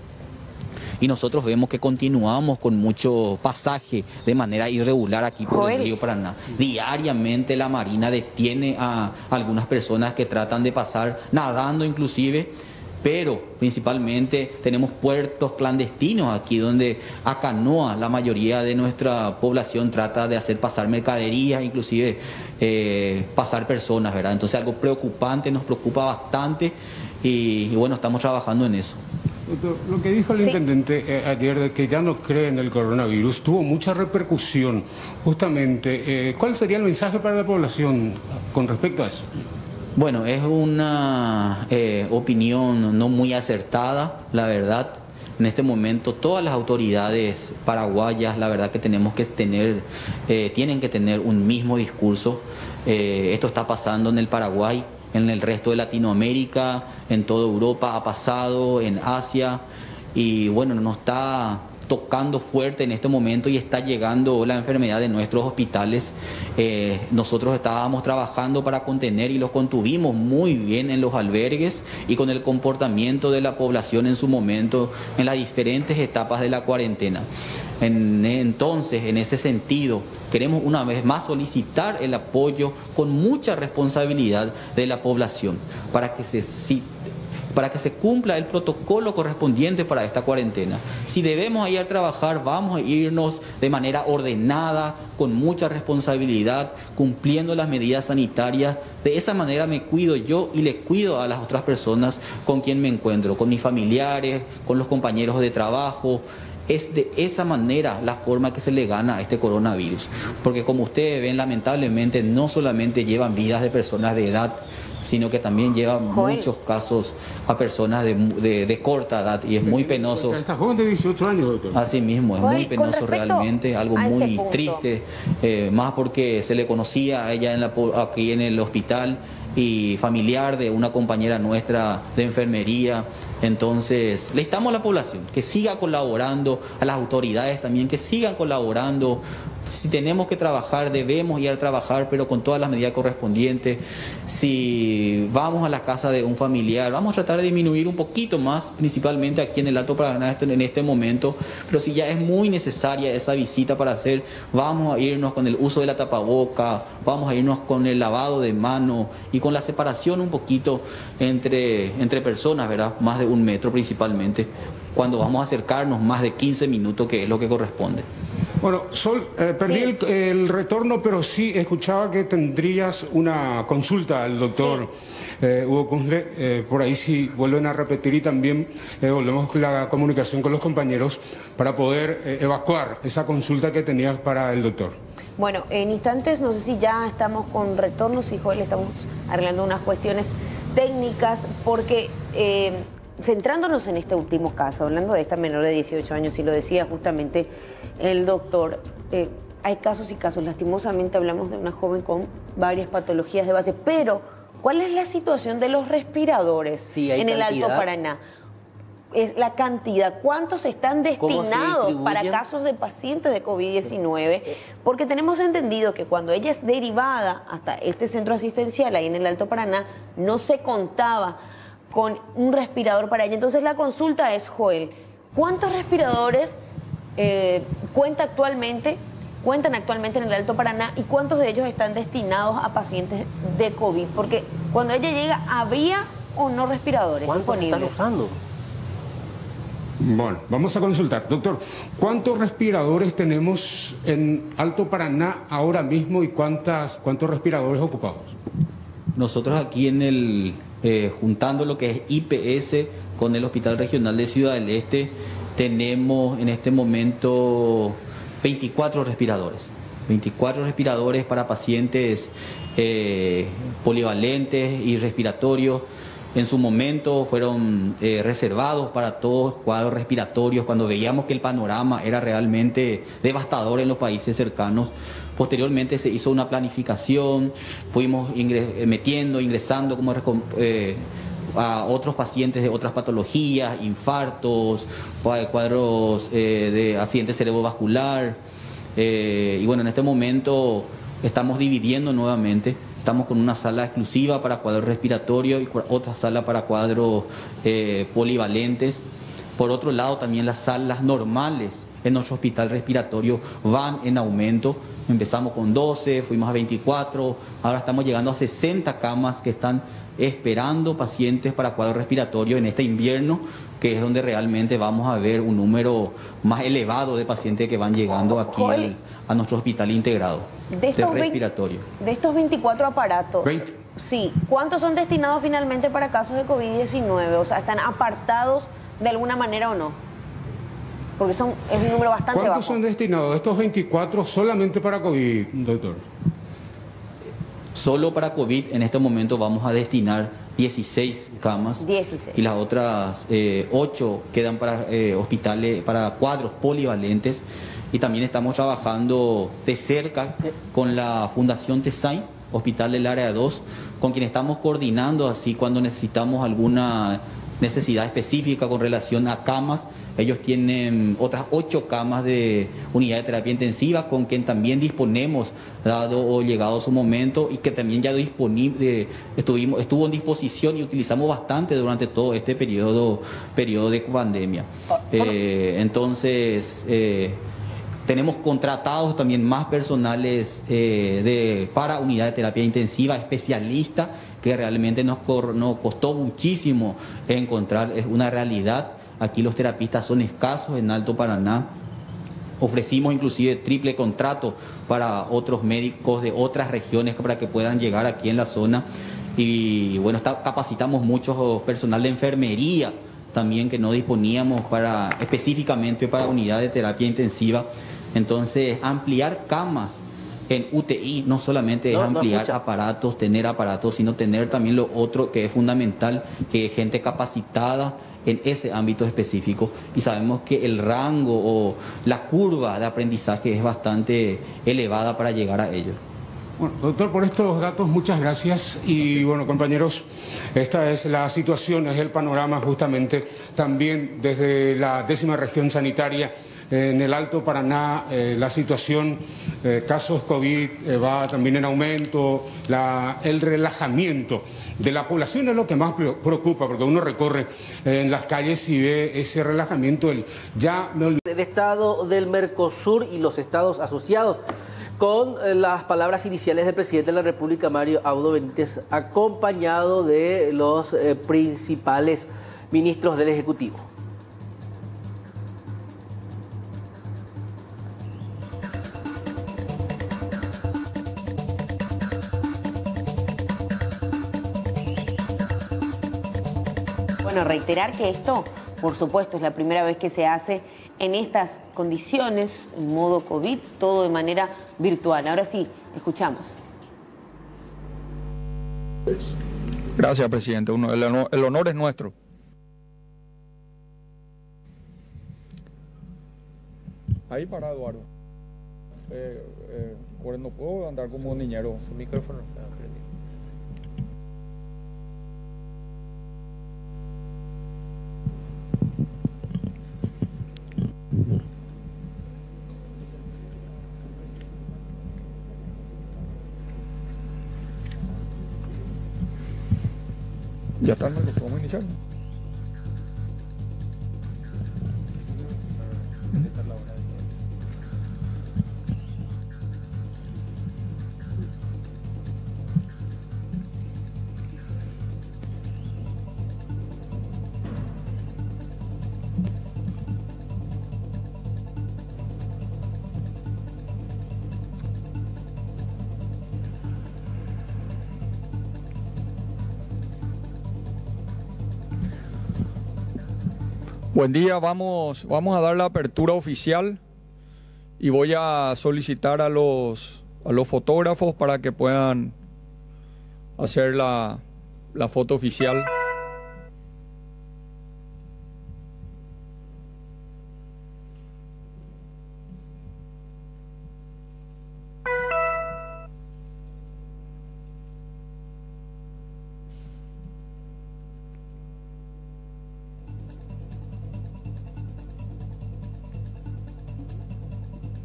y nosotros vemos que continuamos con mucho pasaje de manera irregular aquí por el río Paraná. Diariamente la Marina detiene a algunas personas que tratan de pasar nadando inclusive, pero principalmente tenemos puertos clandestinos aquí donde a canoa la mayoría de nuestra población trata de hacer pasar mercaderías, inclusive eh, pasar personas, ¿verdad? Entonces algo preocupante, nos preocupa bastante y, bueno, estamos trabajando en eso. lo que dijo el intendente eh, ayer de que ya no cree en el coronavirus tuvo mucha repercusión. Justamente, eh, ¿cuál sería el mensaje para la población con respecto a eso? Bueno, es una eh, opinión no muy acertada, la verdad. En este momento todas las autoridades paraguayas, la verdad que tenemos que tener, tienen que tener un mismo discurso. esto está pasando en el Paraguay, en el resto de Latinoamérica, en toda Europa ha pasado, en Asia, y bueno, nos está tocando fuerte en este momento y está llegando la enfermedad de nuestros hospitales. Eh, nosotros estábamos trabajando para contener y los contuvimos muy bien en los albergues y con el comportamiento de la población en su momento en las diferentes etapas de la cuarentena. entonces, en ese sentido, queremos una vez más solicitar el apoyo con mucha responsabilidad de la población para que se para que se cumpla el protocolo correspondiente para esta cuarentena. Si debemos ir a trabajar, vamos a irnos de manera ordenada, con mucha responsabilidad, cumpliendo las medidas sanitarias. De esa manera me cuido yo y le cuido a las otras personas con quien me encuentro, con mis familiares, con los compañeros de trabajo. Es de esa manera la forma que se le gana a este coronavirus. Porque como ustedes ven, lamentablemente no solamente llevan vidas de personas de edad, sino que también lleva muchos casos a personas de, corta edad y es muy penoso. Esta joven de 18 años, doctor. Así mismo, es muy penoso realmente, algo muy triste, eh, más porque se le conocía a ella en la, aquí en el hospital y familiar de una compañera nuestra de enfermería. Entonces, le estamos a la población que siga colaborando, a las autoridades también que sigan colaborando si tenemos que trabajar, debemos ir a trabajar, pero con todas las medidas correspondientes. Si vamos a la casa de un familiar, vamos a tratar de disminuir un poquito más, principalmente aquí en el Alto Paraná en este momento. Pero si ya es muy necesaria esa visita para hacer, vamos a irnos con el uso de la tapaboca, vamos a irnos con el lavado de mano y con la separación un poquito entre, entre personas, ¿verdad? Más de un metro principalmente, cuando vamos a acercarnos más de 15 minutos, que es lo que corresponde. Bueno, Sol, eh, perdí el, retorno, pero sí escuchaba que tendrías una consulta al doctor eh, Hugo Kunzle. Eh, por ahí sí vuelven a repetir y también volvemos la comunicación con los compañeros para poder evacuar esa consulta que tenías para el doctor. Bueno, en instantes, no sé si ya estamos con retornos, si Joel estamos arreglando unas cuestiones técnicas, porque centrándonos en este último caso, hablando de esta menor de 18 años, y lo decía justamente el doctor, eh, hay casos y casos, lastimosamente hablamos de una joven con varias patologías de base, pero ¿cuál es la situación de los respiradores en el Alto Paraná? es la cantidad, cuántos están destinados para casos de pacientes de COVID-19, porque tenemos entendido que cuando ella es derivada hasta este centro asistencial ahí en el Alto Paraná, no se contaba con un respirador para ella. Entonces la consulta es, Joel, ¿cuántos respiradores eh, cuenta actualmente, cuentan actualmente en el Alto Paraná y cuántos de ellos están destinados a pacientes de COVID? Porque cuando ella llega, ¿había o no respiradores ¿Cuántos están usando? Bueno, vamos a consultar. Doctor, ¿cuántos respiradores tenemos en Alto Paraná ahora mismo y cuántas, cuántos respiradores ocupados? Nosotros aquí en el, eh, juntando lo que es IPS con el Hospital Regional de Ciudad del Este, tenemos en este momento 24 respiradores. 24 respiradores para pacientes eh, polivalentes y respiratorios en su momento fueron eh, reservados para todos cuadros respiratorios cuando veíamos que el panorama era realmente devastador en los países cercanos. Posteriormente se hizo una planificación, fuimos eh, metiendo, ingresando eh, a otros pacientes de otras patologías, infartos, cuadros de accidente cerebrovascular. y bueno, en este momento estamos dividiendo nuevamente Estamos con una sala exclusiva para cuadros respiratorios y otra sala para cuadros eh, polivalentes. Por otro lado, también las salas normales en nuestro hospital respiratorio van en aumento. Empezamos con 12, fuimos a 24, ahora estamos llegando a 60 camas que están esperando pacientes para cuadro respiratorio en este invierno, que es donde realmente vamos a ver un número más elevado de pacientes que van llegando aquí a nuestro hospital integrado de, estos respiratorio. de estos 24 aparatos, sí, ¿cuántos son destinados finalmente para casos de COVID-19? O sea, ¿están apartados de alguna manera o no? Porque son, es un número bastante bajo. ¿Cuántos son destinados estos 24 solamente para COVID, doctor? Solo para COVID en este momento vamos a destinar 16 camas. 16. Y las otras 8 eh, quedan para eh, hospitales, para cuadros polivalentes. Y también estamos trabajando de cerca con la Fundación TESAI, Hospital del Área 2, con quien estamos coordinando así cuando necesitamos alguna necesidad específica con relación a camas. Ellos tienen otras ocho camas de unidad de terapia intensiva con quien también disponemos, dado o llegado su momento, y que también ya disponible, estuvimos, estuvo en disposición y utilizamos bastante durante todo este periodo, periodo de pandemia. Ah, eh, entonces, eh, tenemos contratados también más personales eh, de, para unidad de terapia intensiva, especialistas que realmente nos, nos costó muchísimo encontrar, es una realidad. Aquí los terapistas son escasos en Alto Paraná. Ofrecimos inclusive triple contrato para otros médicos de otras regiones para que puedan llegar aquí en la zona. Y bueno, capacitamos mucho personal de enfermería también que no disponíamos para específicamente para unidad de terapia intensiva. Entonces, ampliar camas en UTI no solamente es ampliar aparatos, tener aparatos, sino tener también lo otro que es fundamental, que es gente capacitada en ese ámbito específico. Y sabemos que el rango o la curva de aprendizaje es bastante elevada para llegar a ello. Bueno, doctor, por estos datos muchas gracias. Y bueno, compañeros, esta es la situación, es el panorama justamente también desde la décima región sanitaria en el Alto Paraná eh, la situación, eh, casos COVID eh, va también en aumento, el relajamiento de la población es lo que más preocupa, porque uno recorre en las calles y ve ese relajamiento, el ya me Estado del Mercosur y los estados asociados con las palabras iniciales del presidente de la República, Mario Audo Benítez, acompañado de los principales ministros del Ejecutivo. reiterar que esto, por supuesto, es la primera vez que se hace en estas condiciones, en modo COVID, todo de manera virtual. Ahora sí, escuchamos. Gracias, presidente. El, honor, es nuestro. Ahí para Eduardo. Eh, eh no puedo andar como un niñero. Su micrófono. Ah, Ya está, lo podemos iniciar. Buen día, vamos, vamos a dar la apertura oficial y voy a solicitar a los, a los fotógrafos para que puedan hacer la, la foto oficial.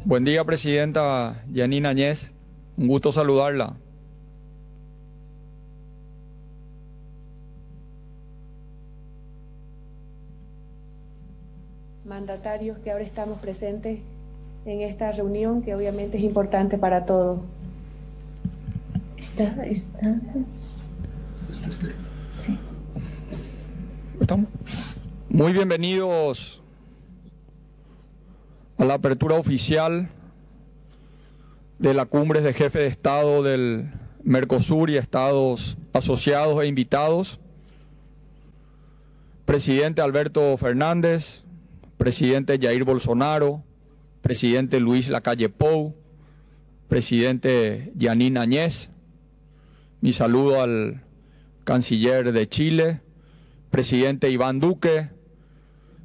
Buen día, Presidenta Yanina Añez. Un gusto saludarla. Mandatarios que ahora estamos presentes en esta reunión que obviamente es importante para todos. Está, está. Sí. ¿Estamos? Muy bienvenidos a la apertura oficial de la cumbre de jefe de Estado del Mercosur y Estados asociados e invitados. Presidente Alberto Fernández, presidente Jair Bolsonaro, presidente Luis Lacalle Pou, presidente Yanín Añez, mi saludo al canciller de Chile, presidente Iván Duque,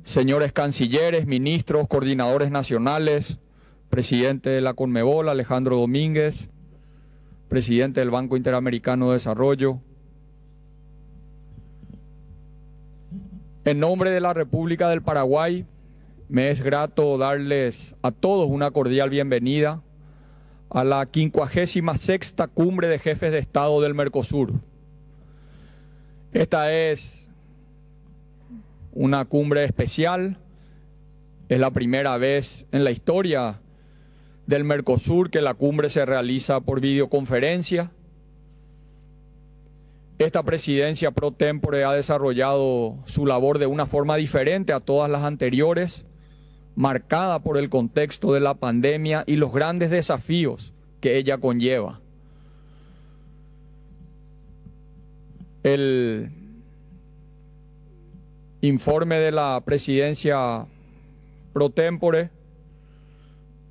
señores cancilleres, ministros, coordinadores nacionales, presidente de la Conmebol, Alejandro Domínguez, presidente del Banco Interamericano de Desarrollo. En nombre de la República del Paraguay, me es grato darles a todos una cordial bienvenida a la 56 cumbre de jefes de Estado del Mercosur. Esta es una cumbre especial. Es la primera vez en la historia del Mercosur que la cumbre se realiza por videoconferencia. Esta presidencia pro tempore ha desarrollado su labor de una forma diferente a todas las anteriores, marcada por el contexto de la pandemia y los grandes desafíos que ella conlleva. El informe de la presidencia pro tempore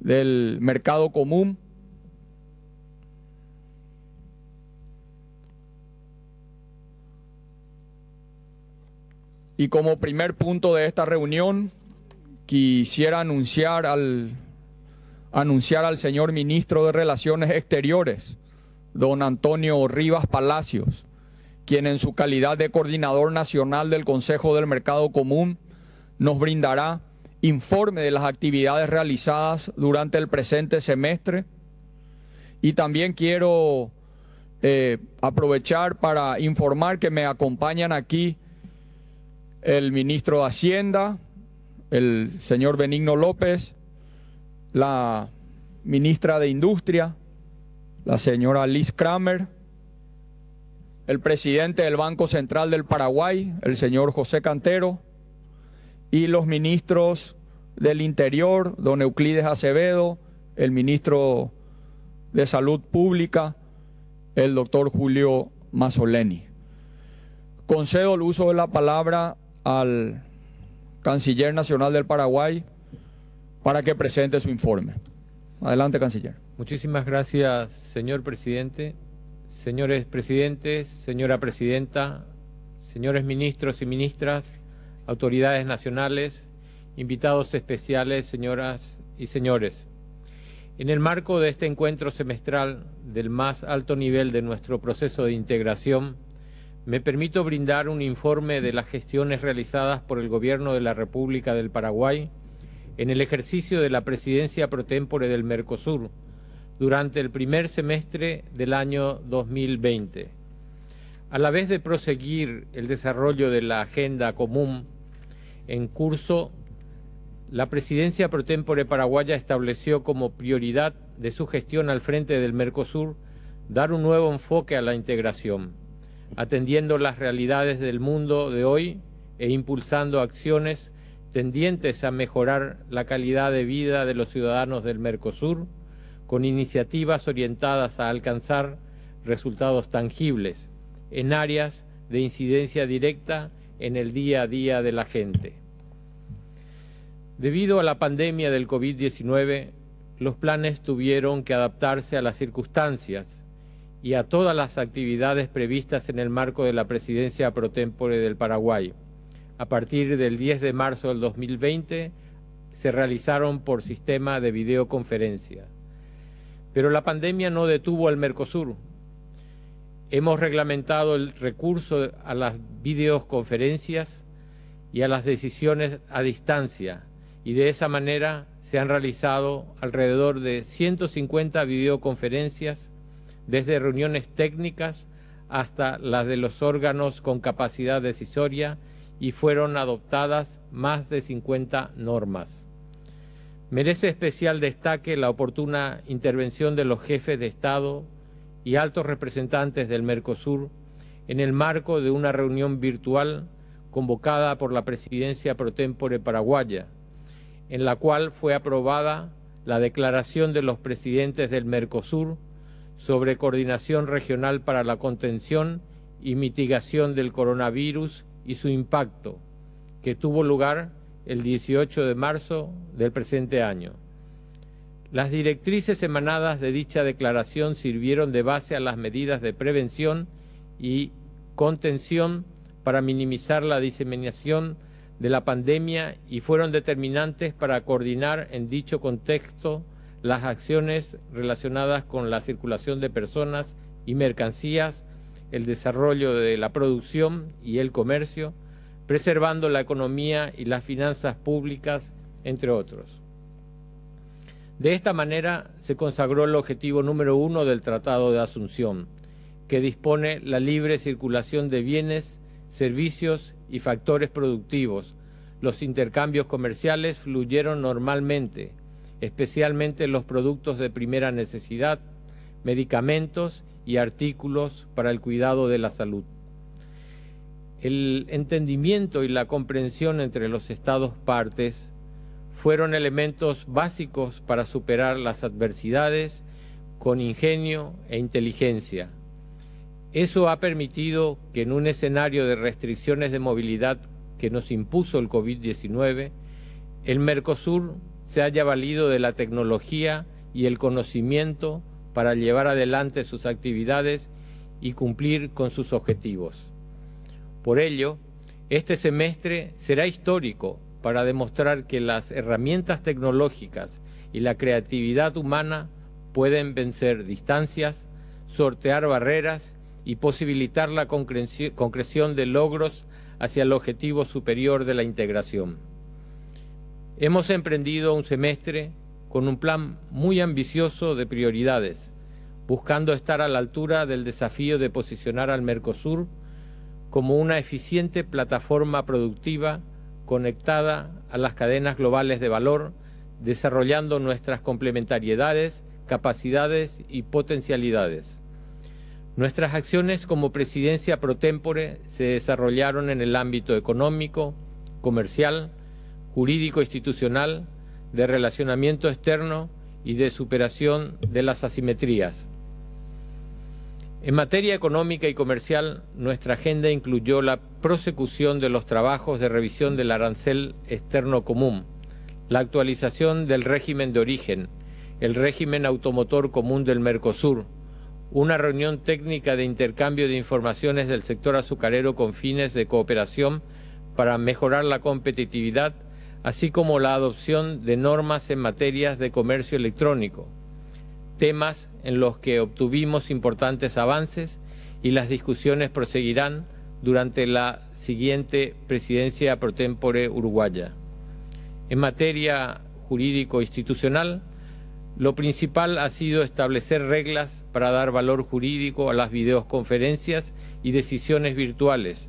del mercado común. Y como primer punto de esta reunión, quisiera anunciar al, anunciar al señor ministro de Relaciones Exteriores, don Antonio Rivas Palacios, quien en su calidad de coordinador nacional del Consejo del Mercado Común nos brindará informe de las actividades realizadas durante el presente semestre. Y también quiero eh, aprovechar para informar que me acompañan aquí el ministro de Hacienda, el señor Benigno López, la ministra de Industria, la señora Liz Kramer, el presidente del Banco Central del Paraguay, el señor José Cantero, y los ministros del Interior, don Euclides Acevedo, el ministro de Salud Pública, el doctor Julio Mazzoleni. Concedo el uso de la palabra al canciller nacional del Paraguay para que presente su informe. Adelante, canciller. Muchísimas gracias, señor presidente. Señores presidentes, señora presidenta, señores ministros y ministras, autoridades nacionales, invitados especiales, señoras y señores, en el marco de este encuentro semestral del más alto nivel de nuestro proceso de integración, me permito brindar un informe de las gestiones realizadas por el Gobierno de la República del Paraguay en el ejercicio de la presidencia pro tempore del Mercosur durante el primer semestre del año 2020. A la vez de proseguir el desarrollo de la agenda común en curso, la presidencia pro tempore paraguaya estableció como prioridad de su gestión al frente del Mercosur dar un nuevo enfoque a la integración atendiendo las realidades del mundo de hoy e impulsando acciones tendientes a mejorar la calidad de vida de los ciudadanos del Mercosur, con iniciativas orientadas a alcanzar resultados tangibles en áreas de incidencia directa en el día a día de la gente. Debido a la pandemia del COVID-19, los planes tuvieron que adaptarse a las circunstancias y a todas las actividades previstas en el marco de la presidencia pro tempore del Paraguay. A partir del 10 de marzo del 2020 se realizaron por sistema de videoconferencia. Pero la pandemia no detuvo al Mercosur. Hemos reglamentado el recurso a las videoconferencias y a las decisiones a distancia y de esa manera se han realizado alrededor de 150 videoconferencias desde reuniones técnicas hasta las de los órganos con capacidad decisoria y fueron adoptadas más de 50 normas. Merece especial destaque la oportuna intervención de los jefes de Estado y altos representantes del Mercosur en el marco de una reunión virtual convocada por la presidencia pro tempore paraguaya, en la cual fue aprobada la declaración de los presidentes del Mercosur sobre coordinación regional para la contención y mitigación del coronavirus y su impacto, que tuvo lugar el 18 de marzo del presente año. Las directrices emanadas de dicha declaración sirvieron de base a las medidas de prevención y contención para minimizar la diseminación de la pandemia y fueron determinantes para coordinar en dicho contexto las acciones relacionadas con la circulación de personas y mercancías, el desarrollo de la producción y el comercio, preservando la economía y las finanzas públicas, entre otros. De esta manera se consagró el objetivo número uno del Tratado de Asunción, que dispone la libre circulación de bienes, servicios y factores productivos. Los intercambios comerciales fluyeron normalmente, especialmente los productos de primera necesidad, medicamentos y artículos para el cuidado de la salud. El entendimiento y la comprensión entre los estados partes fueron elementos básicos para superar las adversidades con ingenio e inteligencia. Eso ha permitido que en un escenario de restricciones de movilidad que nos impuso el COVID-19, el Mercosur se haya valido de la tecnología y el conocimiento para llevar adelante sus actividades y cumplir con sus objetivos. Por ello, este semestre será histórico para demostrar que las herramientas tecnológicas y la creatividad humana pueden vencer distancias, sortear barreras y posibilitar la concreción de logros hacia el objetivo superior de la integración. Hemos emprendido un semestre con un plan muy ambicioso de prioridades, buscando estar a la altura del desafío de posicionar al Mercosur como una eficiente plataforma productiva conectada a las cadenas globales de valor, desarrollando nuestras complementariedades, capacidades y potencialidades. Nuestras acciones como presidencia pro tempore se desarrollaron en el ámbito económico, comercial, jurídico institucional, de relacionamiento externo y de superación de las asimetrías. En materia económica y comercial, nuestra agenda incluyó la prosecución de los trabajos de revisión del arancel externo común, la actualización del régimen de origen, el régimen automotor común del Mercosur, una reunión técnica de intercambio de informaciones del sector azucarero con fines de cooperación para mejorar la competitividad así como la adopción de normas en materias de comercio electrónico, temas en los que obtuvimos importantes avances y las discusiones proseguirán durante la siguiente presidencia pro tempore uruguaya. En materia jurídico-institucional, lo principal ha sido establecer reglas para dar valor jurídico a las videoconferencias y decisiones virtuales,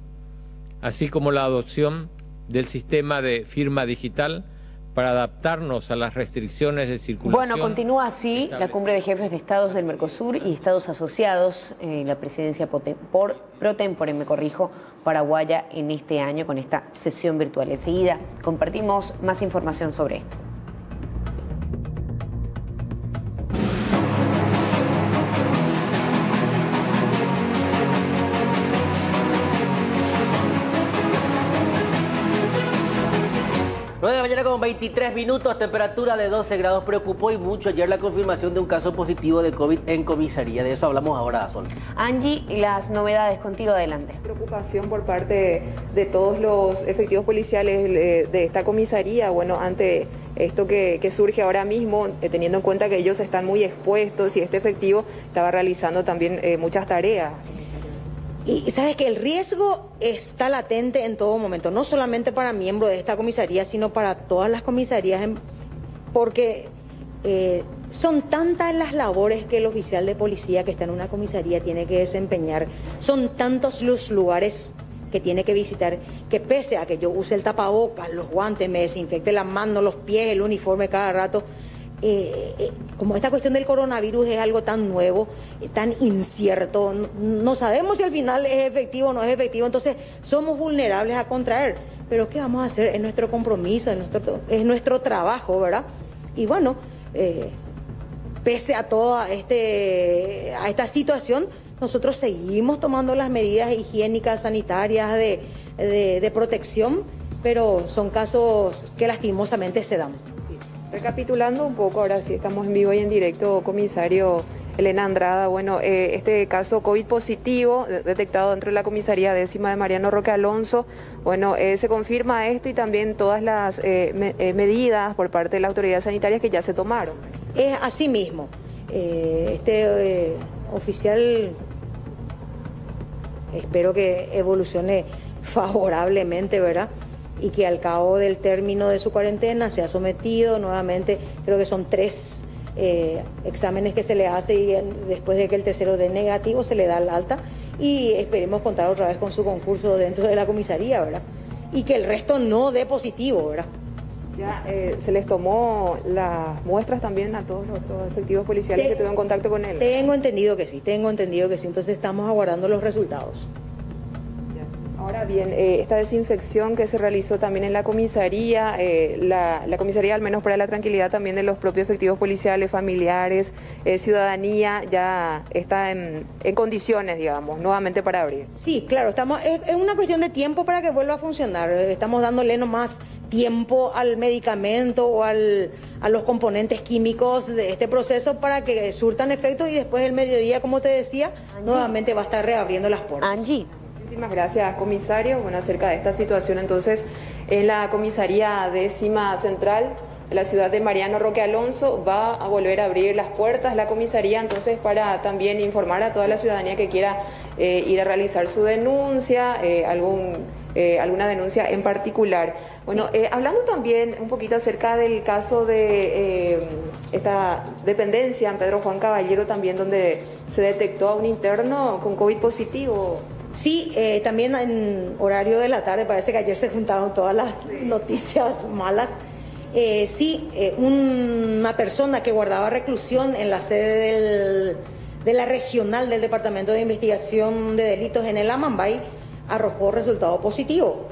así como la adopción del sistema de firma digital para adaptarnos a las restricciones de circulación. Bueno, continúa así la cumbre de jefes de estados del Mercosur y estados asociados, eh, la presidencia por pro tempore, me corrijo, paraguaya en este año con esta sesión virtual. Enseguida compartimos más información sobre esto. Mañana con 23 minutos, temperatura de 12 grados. Preocupó y mucho ayer la confirmación de un caso positivo de COVID en comisaría. De eso hablamos ahora, Sol. Angie, las novedades contigo adelante. Preocupación por parte de todos los efectivos policiales de esta comisaría. Bueno, ante esto que, surge ahora mismo, eh, teniendo en cuenta que ellos están muy expuestos y este efectivo estaba realizando también eh, muchas tareas. Y sabes que el riesgo está latente en todo momento, no solamente para miembros de esta comisaría, sino para todas las comisarías, porque eh, son tantas las labores que el oficial de policía que está en una comisaría tiene que desempeñar, son tantos los lugares que tiene que visitar, que pese a que yo use el tapabocas, los guantes, me desinfecte las manos, los pies, el uniforme cada rato, eh, eh, como esta cuestión del coronavirus es algo tan nuevo, eh, tan incierto, no, sabemos si al final es efectivo o no es efectivo, entonces somos vulnerables a contraer. Pero ¿qué vamos a hacer? Es nuestro compromiso, es nuestro, es nuestro trabajo, ¿verdad? Y bueno, pese a toda este, a esta situación, nosotros seguimos tomando las medidas higiénicas, sanitarias de, de protección, pero son casos que lastimosamente se dan. Recapitulando un poco, ahora sí estamos en vivo y en directo, comisario Elena Andrada. Bueno, eh, este caso COVID positivo detectado dentro de la comisaría décima de Mariano Roque Alonso, bueno, eh, se confirma esto y también todas las eh, medidas por parte de las autoridades sanitarias que ya se tomaron. Es así mismo. este oficial espero que evolucione favorablemente, ¿verdad? Y que al cabo del término de su cuarentena se ha sometido nuevamente, creo que son tres eh, exámenes que se le hace y después de que el tercero dé negativo se le da el alta y esperemos contar otra vez con su concurso dentro de la comisaría, ¿verdad? Y que el resto no dé positivo, ¿verdad? Ya eh, se les tomó las muestras también a todos los otros efectivos policiales que tuvieron contacto con él. Tengo entendido que sí, tengo entendido que sí, entonces estamos aguardando los resultados. Ahora bien, eh, esta desinfección que se realizó también en la comisaría, eh, la, comisaría al menos para la tranquilidad también de los propios efectivos policiales, familiares, eh, ciudadanía, ya está en, condiciones, digamos, nuevamente para abrir. Sí, claro, estamos es, una cuestión de tiempo para que vuelva a funcionar. Estamos dándole nomás tiempo al medicamento o al, a los componentes químicos de este proceso para que surtan efecto y después del mediodía, como te decía, nuevamente va a estar reabriendo las puertas. Angie. Muchísimas gracias, comisario. Bueno, acerca de esta situación, entonces, en la comisaría décima central de la ciudad de Mariano Roque Alonso va a volver a abrir las puertas la comisaría, entonces, para también informar a toda la ciudadanía que quiera eh, ir a realizar su denuncia, eh, algún, eh, alguna denuncia en particular. Bueno, hablando también un poquito acerca del caso de esta dependencia en Pedro Juan Caballero, también donde se detectó a un interno con COVID positivo. Sí, eh, también en horario de la tarde, parece que ayer se juntaron todas las noticias malas. Eh, sí, eh, una persona que guardaba reclusión en la sede de la regional del Departamento de Investigación de Delitos en el Amambay arrojó resultado positivo.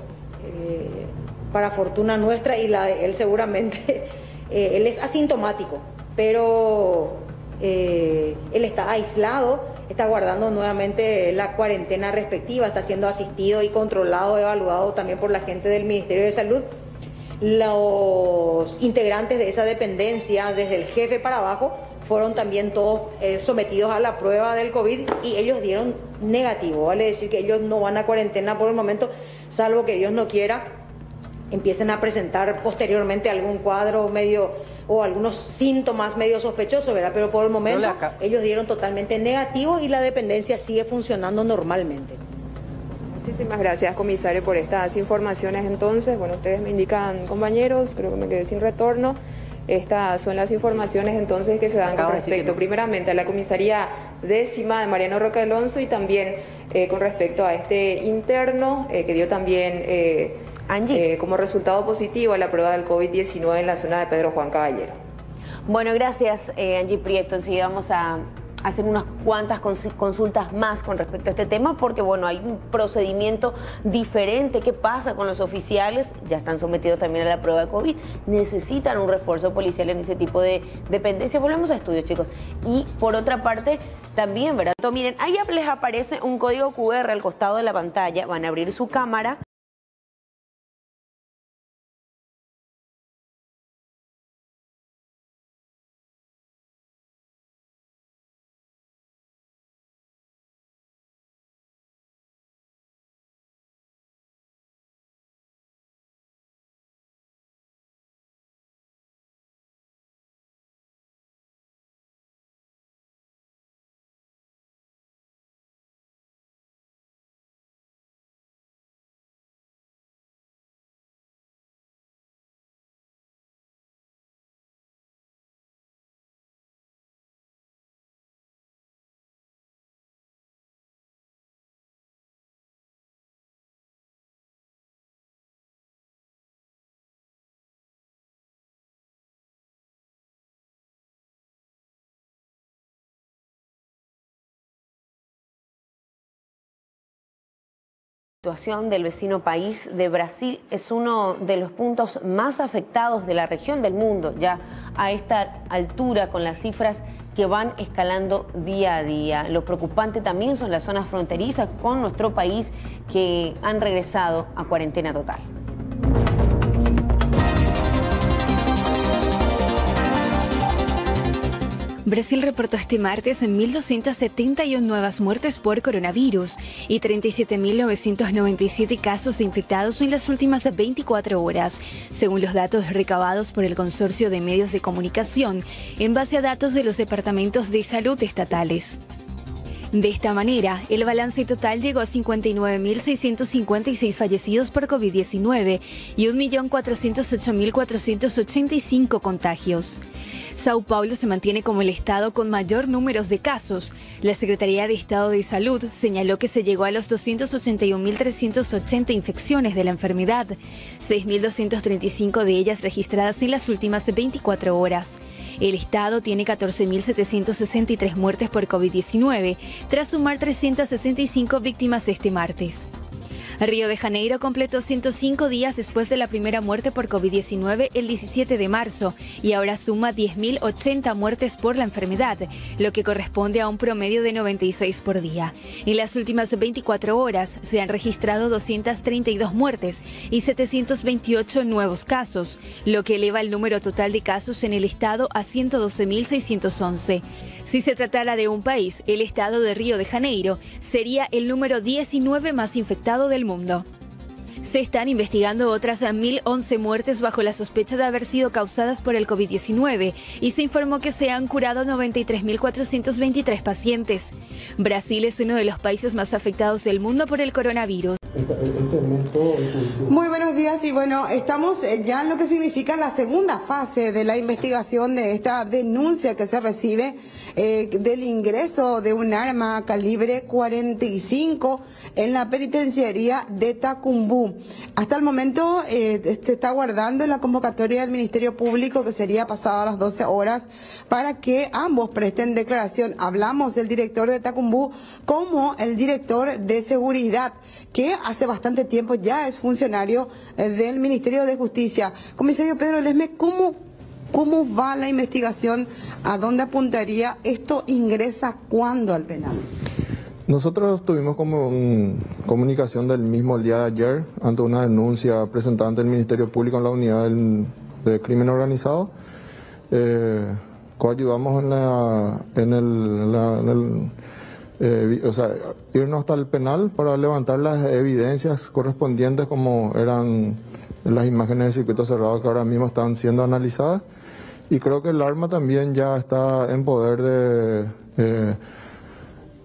para fortuna nuestra y la de él seguramente, él es asintomático, pero él está aislado está guardando nuevamente la cuarentena respectiva, está siendo asistido y controlado, evaluado también por la gente del Ministerio de Salud. Los integrantes de esa dependencia, desde el jefe para abajo, fueron también todos eh, sometidos a la prueba del COVID y ellos dieron negativo, vale decir que ellos no van a cuarentena por el momento, salvo que Dios no quiera empiecen a presentar posteriormente algún cuadro medio o algunos síntomas medio sospechosos, ¿verdad? Pero por el momento ellos dieron totalmente negativo y la dependencia sigue funcionando normalmente. Muchísimas gracias, comisario, por estas informaciones. Entonces, bueno, ustedes me indican, compañeros, creo que me quedé sin retorno. Estas son las informaciones entonces que se dan con respecto, primeramente, a la comisaría décima de Mariano Roque Alonso y también eh, con respecto a este interno eh, que dio también eh, como resultado positivo a la prueba del COVID-19 en la zona de Pedro Juan Caballero. Bueno, gracias Angie Prieto. Enseguida vamos a hacer unas cuantas consultas más con respecto a este tema, porque bueno, hay un procedimiento diferente. ¿Qué pasa con los oficiales? Ya están sometidos también a la prueba de COVID. Necesitan un refuerzo policial en ese tipo de dependencias. Volvemos a estudios, chicos. Y por otra parte, también, ¿verdad? Entonces, miren, ahí les aparece un código QR al costado de la pantalla. Van a abrir su cámara. La situación del vecino país de Brasil es uno de los puntos más afectados de la región del mundo, ya a esta altura con las cifras que van escalando día a día. Lo preocupante también son las zonas fronterizas con nuestro país que han regresado a cuarentena total. Brasil reportó este martes 1.271 nuevas muertes por coronavirus y 37.997 casos infectados en las últimas 24 horas, según los datos recabados por el Consorcio de Medios de Comunicación en base a datos de los departamentos de salud estatales. De esta manera, el balance total llegó a 59.656 fallecidos por COVID-19 y 1.408.485 contagios. Sao Paulo se mantiene como el estado con mayor número de casos. La Secretaría de Estado de Salud señaló que se llegó a los 281.380 infecciones de la enfermedad, 6.235 de ellas registradas en las últimas 24 horas. El estado tiene 14.763 muertes por COVID-19, tras sumar 365 víctimas este martes. Río de Janeiro completó 105 días después de la primera muerte por COVID-19 el 17 de marzo y ahora suma 10.080 muertes por la enfermedad, lo que corresponde a un promedio de 96 por día. En las últimas 24 horas se han registrado 232 muertes y 728 nuevos casos, lo que eleva el número total de casos en el estado a 112.611. Si se tratara de un país, el estado de Río de Janeiro sería el número 19 más infectado del mundo. Se están investigando otras 1.011 muertes bajo la sospecha de haber sido causadas por el COVID-19 y se informó que se han curado 93.423 pacientes. Brasil es uno de los países más afectados del mundo por el coronavirus. Muy buenos días y bueno, estamos ya en lo que significa la segunda fase de la investigación de esta denuncia que se recibe eh, del ingreso de un arma calibre 45 en la penitenciaría de Tacumbú. Hasta el momento eh, se está guardando la convocatoria del Ministerio Público que sería pasada a las 12 horas para que ambos presten declaración. Hablamos del director de Tacumbú como el director de seguridad que hace bastante tiempo ya es funcionario eh, del Ministerio de Justicia. Comisario Pedro Lesme, ¿cómo, cómo va la investigación? ¿A dónde apuntaría? ¿Esto ingresa cuándo al penal? Nosotros tuvimos como comunicación del mismo día de ayer ante una denuncia presentada ante el Ministerio Público en la unidad de crimen organizado. Eh, coayudamos en, la, el eh, o sea, irnos hasta el penal para levantar las evidencias correspondientes como eran las imágenes del circuito cerrado que ahora mismo están siendo analizadas. Y creo que el arma también ya está en poder de eh,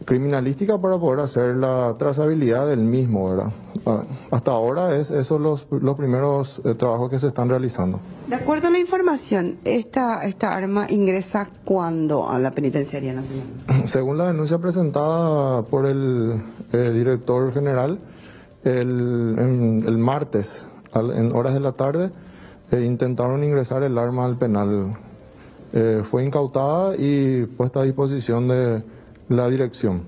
criminalística para poder hacer la trazabilidad del mismo, ¿verdad? Ah, Hasta ahora es esos los, los primeros eh, trabajos que se están realizando. De acuerdo a la información, esta, esta arma ingresa cuándo a la penitenciaría nacional. Según la denuncia presentada por el eh, director general, el, en- el martes, al- en horas de la tarde, eh, intentaron ingresar el arma al penal. Eh, fue incautada y puesta a disposición de la dirección.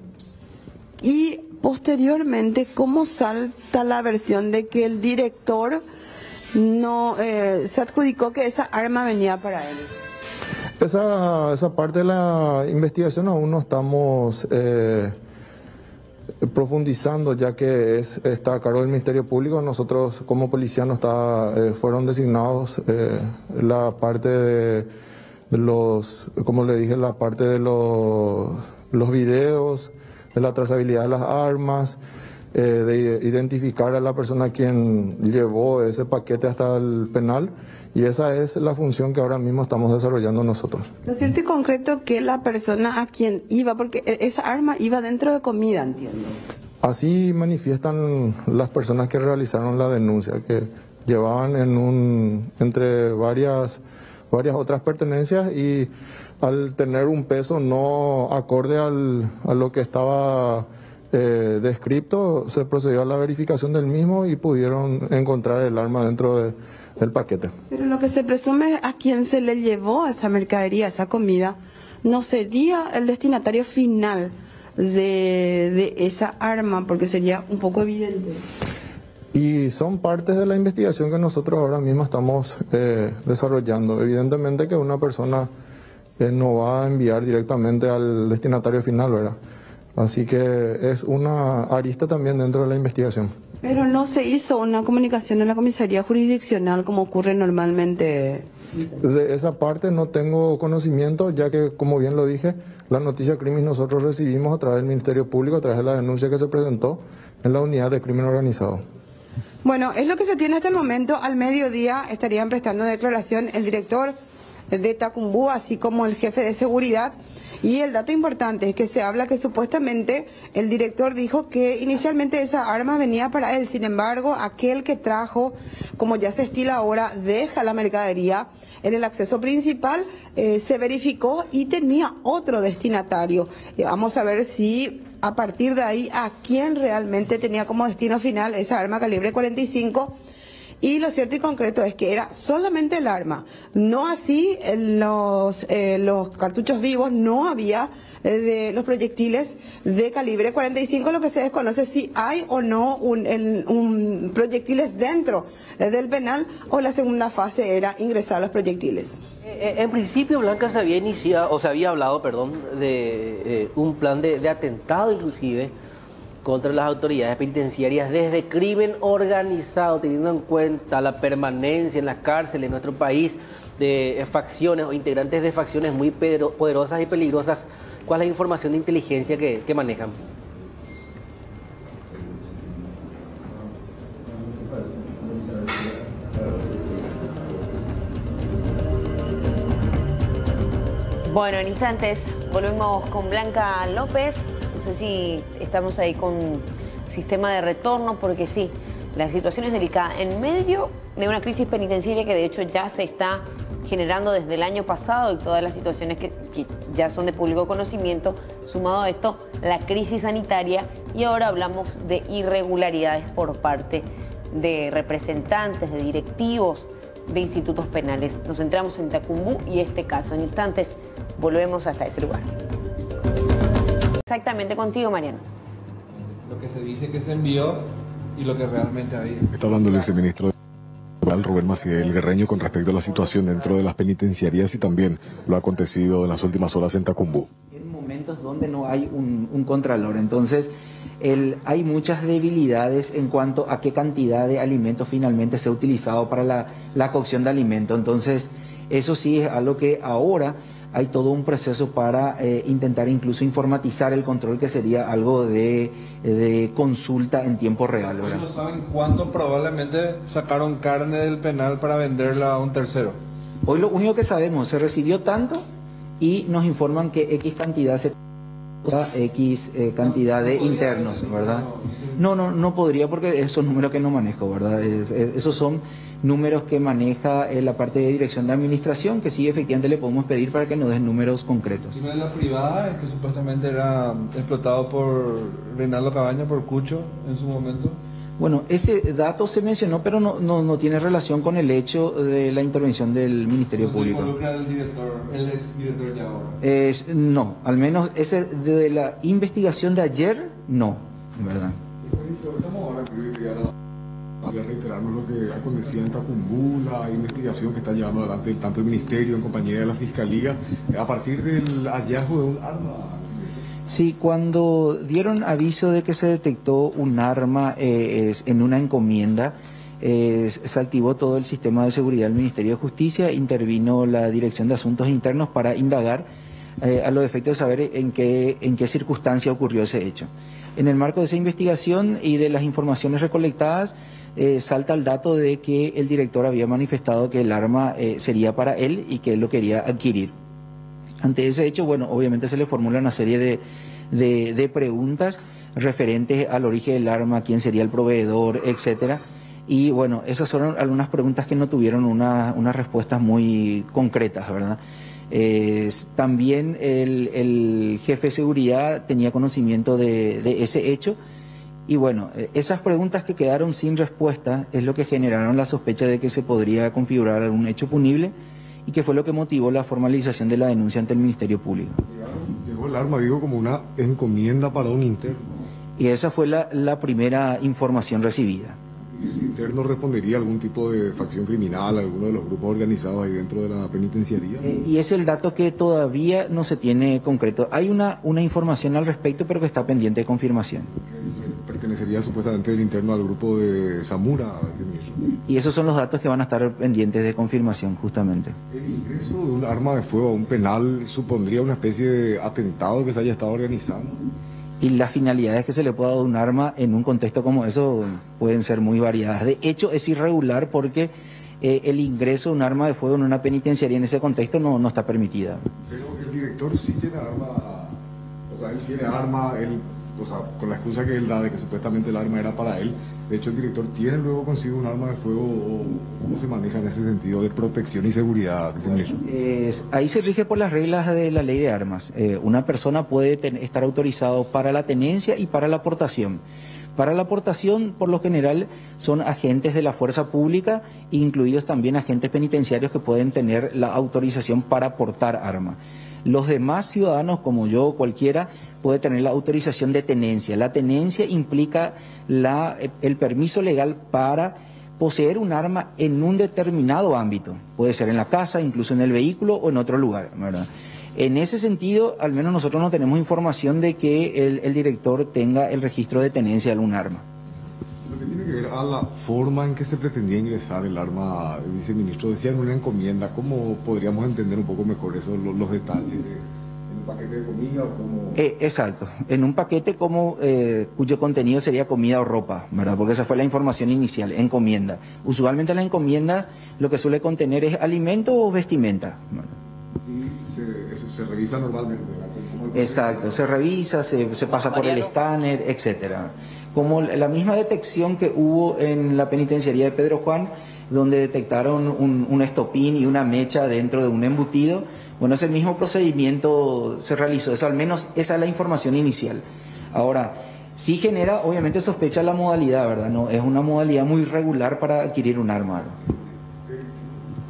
Y posteriormente, ¿cómo salta la versión de que el director no eh, se adjudicó que esa arma venía para él? Esa, esa parte de la investigación aún no estamos eh, profundizando, ya que es, está a cargo del Ministerio Público. Nosotros, como policía, no está, eh, fueron designados eh, la parte de, los, como le dije, la parte de los, los videos, de la trazabilidad de las armas, eh, de identificar a la persona quien llevó ese paquete hasta el penal. Y esa es la función que ahora mismo estamos desarrollando nosotros. Lo cierto y concreto que la persona a quien iba, porque e- esa arma iba dentro de comida, entiendo. Así manifiestan las personas que realizaron la denuncia, que llevaban en un, entre varias, varias otras pertenencias y al tener un peso no acorde al, a lo que estaba eh, descrito, se procedió a la verificación del mismo y pudieron encontrar el arma dentro de- paquete. Pero lo que se presume es a quien se le llevó esa mercadería, esa comida, no sería el destinatario final de, de esa arma, porque sería un poco evidente. Y son partes de la investigación que nosotros ahora mismo estamos eh, desarrollando. Evidentemente que una persona eh, no va a enviar directamente al destinatario final, ¿verdad? Así que es una arista también dentro de la investigación. Pero no se hizo una comunicación en la comisaría jurisdiccional como ocurre normalmente. De esa parte no tengo conocimiento, ya que, como bien lo dije, la noticia crimen nosotros recibimos a través del Ministerio Público, a través de la denuncia que se presentó en la unidad de crimen organizado. Bueno, es lo que se tiene hasta el momento. Al mediodía estarían prestando declaración el director de Tacumbú, así como el jefe de seguridad. Y el dato importante es que se habla que supuestamente el director dijo que inicialmente esa arma venía para él. Sin embargo, aquel que trajo, como ya se estila ahora, deja la mercadería en el acceso principal, eh, se verificó y tenía otro destinatario. Eh, vamos a ver si a partir de ahí a quién realmente tenía como destino final esa arma calibre 45. Y lo cierto y concreto es que era solamente el arma, no así eh, los, eh, los cartuchos vivos, no había eh, de los proyectiles de calibre 45, lo que se desconoce si hay o no un, el- un proyectiles dentro eh, del penal o la segunda fase era ingresar los proyectiles. Eh, En principio, Blanca se había iniciado, o se había hablado, perdón, de eh, un plan de, de atentado inclusive contra las autoridades penitenciarias desde crimen organizado, teniendo en cuenta la permanencia en las cárceles en nuestro país de facciones o integrantes de facciones muy poderosas y peligrosas. ¿Cuál es la información de inteligencia que, que manejan? Bueno, en instantes volvemos con Blanca López. No sé si estamos ahí con sistema de retorno, porque sí, la situación es delicada. En medio de una crisis penitenciaria que de hecho ya se está generando desde el año pasado y todas las situaciones que, ya son de público conocimiento, sumado a esto la crisis sanitaria y ahora hablamos de irregularidades por parte de representantes, de directivos de institutos penales. Nos centramos en Tacumbú y este caso. En instantes volvemos hasta ese lugar. Exactamente contigo, Mariano. Lo que se dice que se envió y lo que realmente había. Está hablando el viceministro de Rubén Maciel Guerreño con respecto a la situación dentro de las penitenciarías y también lo acontecido en las últimas horas en Tacumbú. en momentos donde no hay un, un contralor. Entonces, el- hay muchas debilidades en cuanto a qué cantidad de alimento finalmente se ha utilizado para la, la cocción de alimento. Entonces, eso sí es algo que ahora hay todo un proceso para eh, intentar incluso informatizar el control, que sería algo de, de consulta en tiempo real. ¿Hoy no saben cuándo probablemente sacaron carne del penal para venderla a un tercero? Hoy lo único que sabemos, se recibió tanto y nos informan que X cantidad se X eh, cantidad de internos, ¿verdad? No, no, no podría porque esos números que no manejo, ¿verdad? esos son números que maneja eh, la parte de dirección de administración, que sí efectivamente le podemos pedir para que nos den números concretos. ¿Y no es la privada, que supuestamente era explotado por Reinaldo Cabaña, por Cucho en su momento? Bueno, ese dato se mencionó, pero no, no, no tiene relación con el hecho de la intervención del Ministerio ¿No Público. involucra el director, el ex director ya ahora? Es, no, al menos ese de la investigación de ayer, no, ¿verdad? Quería reiterarnos lo que acontecía en Tacumbú, la investigación que está llevando adelante tanto el Ministerio en compañía de la Fiscalía, a partir del hallazgo de un arma. Sí, cuando dieron aviso de que se detectó un arma eh, en una encomienda, se activó todo el sistema de seguridad del Ministerio de Justicia, intervino la Dirección de Asuntos Internos para indagar eh, a los efectos de saber en qué, en qué circunstancia ocurrió ese hecho. En el marco de esa investigación y de las informaciones recolectadas, eh, salta el dato de que el director había manifestado que el arma eh, sería para él y que él lo quería adquirir. Ante ese hecho, bueno, obviamente se le formula una serie de, de- preguntas referentes al origen del arma, quién sería el proveedor, etcétera. Y bueno, esas son algunas preguntas que no tuvieron una- unas respuestas muy concretas, ¿verdad? Eh, también el, jefe de seguridad tenía conocimiento de ese hecho. Y bueno, eh, esas preguntas que quedaron sin respuesta es lo que generaron la sospecha de que se podría configurar algún hecho punible y que fue lo que motivó la formalización de la denuncia ante el Ministerio Público. Llegó el arma, digo, como una encomienda para un interno. Y esa fue la, la primera información recibida. ¿Y ese interno respondería a algún tipo de facción criminal, a alguno de los grupos organizados ahí dentro de la penitenciaría? Eh, Y es el dato que todavía no se tiene concreto. Hay una, una información al respecto, pero que está pendiente de confirmación. Pertenecería supuestamente el interno al grupo de Zamora. Y esos son los datos que van a estar pendientes de confirmación, justamente. El ingreso de un arma de fuego a un penal supondría una especie de atentado que se haya estado organizando. Y las finalidades que se le pueda dar un arma en un contexto como eso pueden ser muy variadas. De hecho, es irregular porque eh, el ingreso de un arma de fuego en una penitenciaría en ese contexto no, no está permitida. Pero el director sí tiene arma, o sea, él tiene arma, él, o sea, con la excusa que él da de que supuestamente el arma era para él. De hecho, el director tiene luego consigo un arma de fuego, o ¿cómo se maneja en ese sentido de protección y seguridad? Es- ahí se rige por las reglas de la ley de armas. Eh, una persona puede estar autorizado para la tenencia y para la aportación. Para la aportación, por lo general, son agentes de la fuerza pública, incluidos también agentes penitenciarios que pueden tener la autorización para aportar arma. Los demás ciudadanos, como yo o cualquiera, puede tener la autorización de tenencia. La tenencia implica la- el permiso legal para poseer un arma en un determinado ámbito. Puede ser en la casa, incluso en el vehículo o en otro lugar. En ese sentido, al menos nosotros no tenemos información de que el, el director tenga el registro de tenencia de algún arma. Que ver a la forma en que se pretendía ingresar el arma, el viceministro decía en una encomienda, ¿cómo podríamos entender un poco mejor eso, lo- los, detalles? de- ¿En un paquete de comida o cómo? Eh, exacto, en un paquete como eh, cuyo contenido sería comida o ropa, ¿verdad? Porque esa fue la información inicial, encomienda. Usualmente la encomienda lo que suele contener es alimento o vestimenta. ¿verdad? Y se, eso se revisa normalmente, ¿verdad? ¿Cómo el Exacto, se revisa, se, se pasa por el escáner, etcétera. Como la misma detección que hubo en la penitenciaría de Pedro Juan, donde detectaron un, estopín y una mecha dentro de un embutido, bueno, ese mismo procedimiento se realizó, eso al menos esa es la información inicial. Ahora, sí genera obviamente sospecha la modalidad, ¿verdad? No, es una modalidad muy regular para adquirir un arma.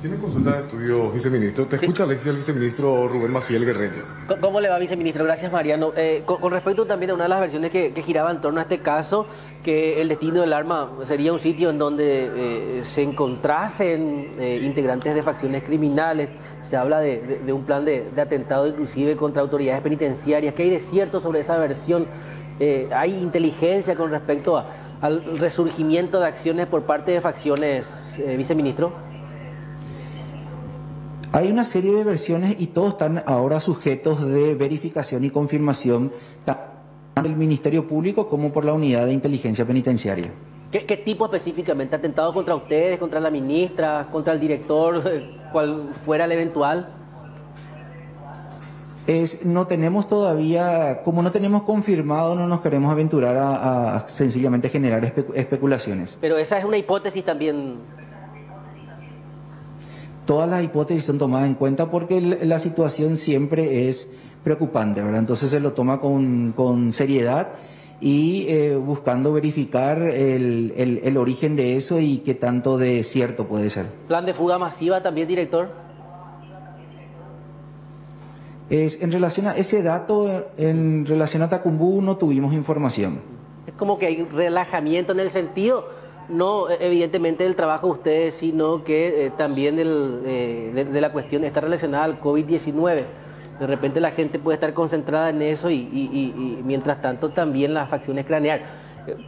Tiene consulta de estudio, viceministro. Te escucha Alexia, el viceministro Rubén Maciel Guerrero. ¿Cómo- ¿Cómo le va, viceministro? Gracias, Mariano. Eh, con, con respecto también a una de las versiones que, que giraba en torno a este caso, que el destino del arma sería un sitio en donde eh, se encontrasen eh, integrantes de facciones criminales. Se habla de, de- de un plan de, de atentado inclusive contra autoridades penitenciarias. ¿Qué hay de cierto sobre esa versión? ¿Hay inteligencia con respecto a- al resurgimiento de acciones por parte de facciones, viceministro? Hay una serie de versiones y todos están ahora sujetos de verificación y confirmación tanto del Ministerio Público como por la Unidad de Inteligencia Penitenciaria. ¿Qué, qué tipo específicamente? ¿Atentado contra ustedes, contra la ministra, contra el director, cual fuera el eventual? Es, no tenemos todavía, como no tenemos confirmado, no nos queremos aventurar a, a sencillamente generar espe- especulaciones. Pero esa es una hipótesis también. Todas las hipótesis son tomadas en cuenta porque la situación siempre es preocupante, ¿verdad? Entonces se lo toma con, con seriedad y eh, buscando verificar el, el- el origen de eso y qué tanto de cierto puede ser. ¿Plan de fuga masiva también, director? Es, en relación a ese dato, en relación a Tacumbú no tuvimos información. Es como que hay relajamiento en el sentido, no eh, evidentemente del trabajo de ustedes, sino que eh, también eh, de, la cuestión está relacionada al COVID-19. De repente la gente puede estar concentrada en eso y, mientras tanto también las facciones cranear.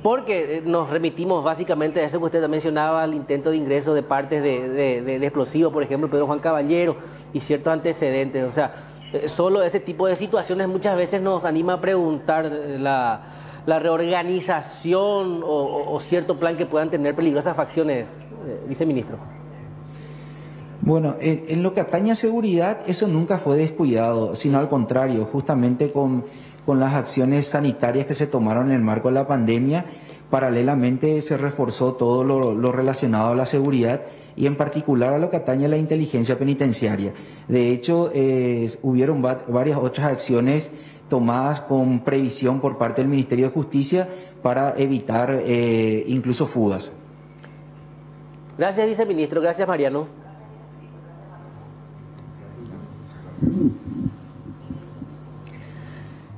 Porque eh, nos remitimos básicamente a eso que usted mencionaba, al intento de ingreso de partes de, de- de- explosivos, por ejemplo, Pedro Juan Caballero y ciertos antecedentes. O sea, solo ese tipo de situaciones muchas veces nos anima a preguntar la, la reorganización o, cierto plan que puedan tener peligrosas facciones, eh, viceministro. Bueno, en, lo que atañe a seguridad, eso nunca fue descuidado, sino al contrario, justamente con, con las acciones sanitarias que se tomaron en el marco de la pandemia, paralelamente se reforzó todo lo, relacionado a la seguridad y en particular a lo que atañe a la inteligencia penitenciaria. De hecho, eh, hubieron va- varias otras acciones tomadas con previsión por parte del Ministerio de Justicia para evitar eh, incluso fugas. Gracias, viceministro. Gracias, Mariano.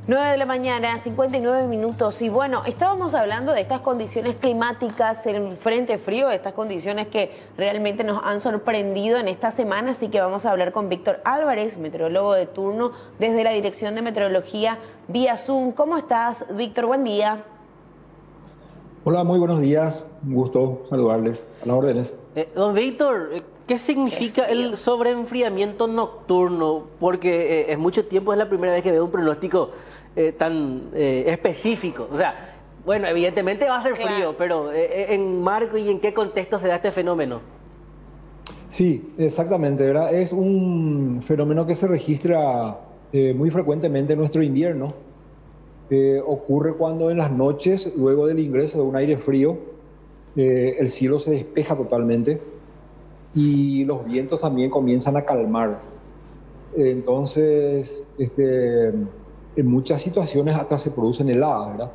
9 de la mañana, 59 minutos. Y bueno, estábamos hablando de estas condiciones climáticas, el frente frío, estas condiciones que realmente nos han sorprendido en esta semana. Así que vamos a hablar con Víctor Álvarez, meteorólogo de turno desde la Dirección de Meteorología vía Zoom. ¿Cómo estás, Víctor? Buen día. Hola, muy buenos días. Un gusto saludarles a las órdenes. Eh, don Víctor, eh, ¿qué significa el sobreenfriamiento nocturno? Porque eh, es mucho tiempo, es la primera vez que veo un pronóstico eh, tan eh, específico. O sea, bueno, evidentemente va a ser frío, pero eh, ¿en marco y en qué contexto se da este fenómeno? Sí, exactamente, ¿verdad? Es un fenómeno que se registra eh, muy frecuentemente en nuestro invierno. Eh, ocurre cuando en las noches, luego del ingreso de un aire frío, eh, el cielo se despeja totalmente y los vientos también comienzan a calmar. Entonces, este, en muchas situaciones hasta se producen heladas, ¿verdad?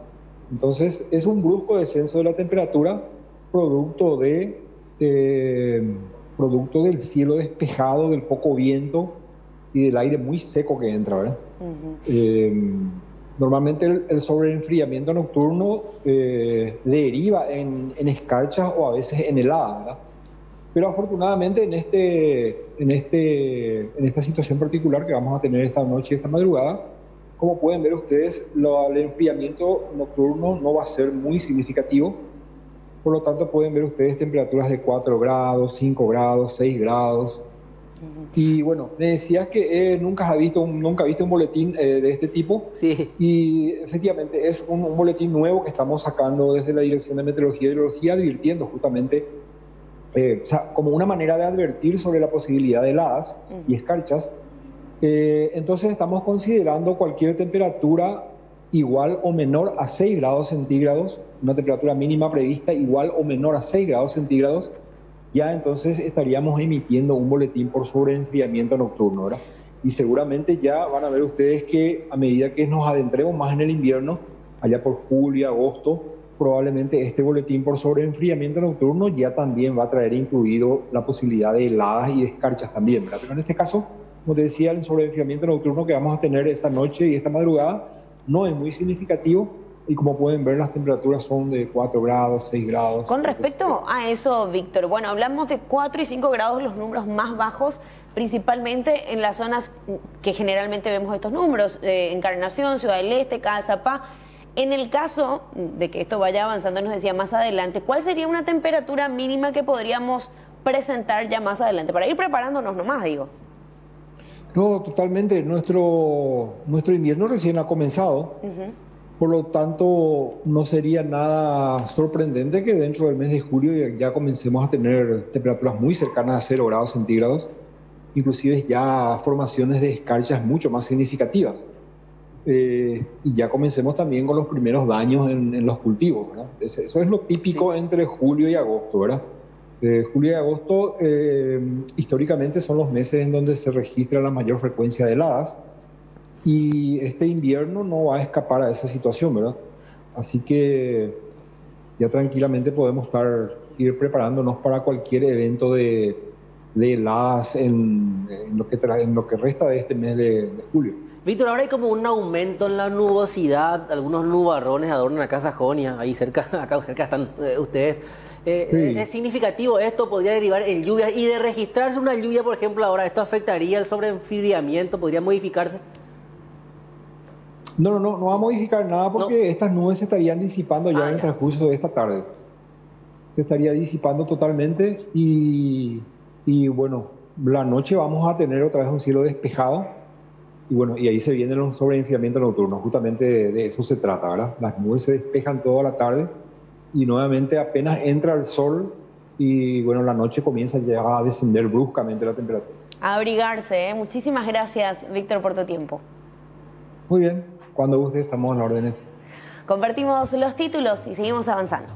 Entonces, es un brusco descenso de la temperatura producto de eh, producto del cielo despejado, del poco viento y del aire muy seco que entra, ¿verdad? Eh, normalmente el, el sobreenfriamiento nocturno eh, deriva en, en escarchas o a veces en heladas, ¿verdad? Pero afortunadamente en, este, en, este, en esta situación particular que vamos a tener esta noche y esta madrugada, como pueden ver ustedes, lo- el enfriamiento nocturno no va a ser muy significativo. Por lo tanto, pueden ver ustedes temperaturas de 4 grados, 5 grados, 6 grados. Y bueno, me decías que eh, nunca has visto un, nunca viste un boletín eh, de este tipo. Sí. Y efectivamente es un, un boletín nuevo que estamos sacando desde la Dirección de Meteorología y Hidrología, advirtiendo justamente, eh, o sea, como una manera de advertir sobre la posibilidad de heladas y escarchas. Eh, entonces estamos considerando cualquier temperatura igual o menor a 6 grados centígrados, una temperatura mínima prevista igual o menor a 6 grados centígrados, ya entonces estaríamos emitiendo un boletín por sobreenfriamiento nocturno, ¿verdad? Y seguramente ya van a ver ustedes que a medida que nos adentremos más en el invierno, allá por julio, agosto, probablemente este boletín por sobreenfriamiento nocturno ya también va a traer incluido la posibilidad de heladas y escarchas también. Pero en este caso, como te decía, el sobreenfriamiento nocturno que vamos a tener esta noche y esta madrugada no es muy significativo y como pueden ver las temperaturas son de 4 grados, 6 grados. Con respecto a eso, Víctor, bueno, hablamos de 4 y 5 grados, los números más bajos, principalmente en las zonas que generalmente vemos estos números, eh, Encarnación, Ciudad del Este, Cazapá. En el caso de que esto vaya avanzando, nos decía más adelante, ¿cuál sería una temperatura mínima que podríamos presentar ya más adelante? Para ir preparándonos nomás, digo. No, totalmente. Nuestro, nuestro invierno recién ha comenzado. Por lo tanto, no sería nada sorprendente que dentro del mes de julio ya, ya comencemos a tener temperaturas muy cercanas a 0 grados centígrados, inclusive ya formaciones de escarchas mucho más significativas. Eh, y ya comencemos también con los primeros daños en, en los cultivos. ¿verdad? Eso es lo típico entre julio y agosto, ¿verdad? Eh, julio y agosto eh, históricamente son los meses en donde se registra la mayor frecuencia de heladas y este invierno no va a escapar a esa situación, ¿verdad? Así que ya tranquilamente podemos estar ir preparándonos para cualquier evento de, de heladas en, en lo que en lo que resta de este mes de, de julio. Víctor, ahora hay como un aumento en la nubosidad, algunos nubarrones adornan la casa Jonia, ahí cerca, acá cerca están eh, ustedes. Eh, Sí. ¿Es significativo esto? ¿Podría derivar en lluvias? Y de registrarse una lluvia, por ejemplo, ahora, ¿esto afectaría el sobreenfriamiento? ¿Podría modificarse? No, no, no, no va a modificar nada porque estas nubes se estarían disipando ya en el transcurso de esta tarde. Se estaría disipando totalmente y, y bueno, la noche vamos a tener otra vez un cielo despejado y bueno, y ahí se viene el sobreenfriamiento nocturno. Justamente de, de eso se trata, ¿verdad? Las nubes se despejan toda la tarde y nuevamente apenas entra el sol y bueno, la noche comienza ya a descender bruscamente la temperatura. A abrigarse, ¿eh? Muchísimas gracias, Víctor, por tu tiempo. Muy bien, cuando guste estamos en las órdenes. Compartimos los títulos y seguimos avanzando.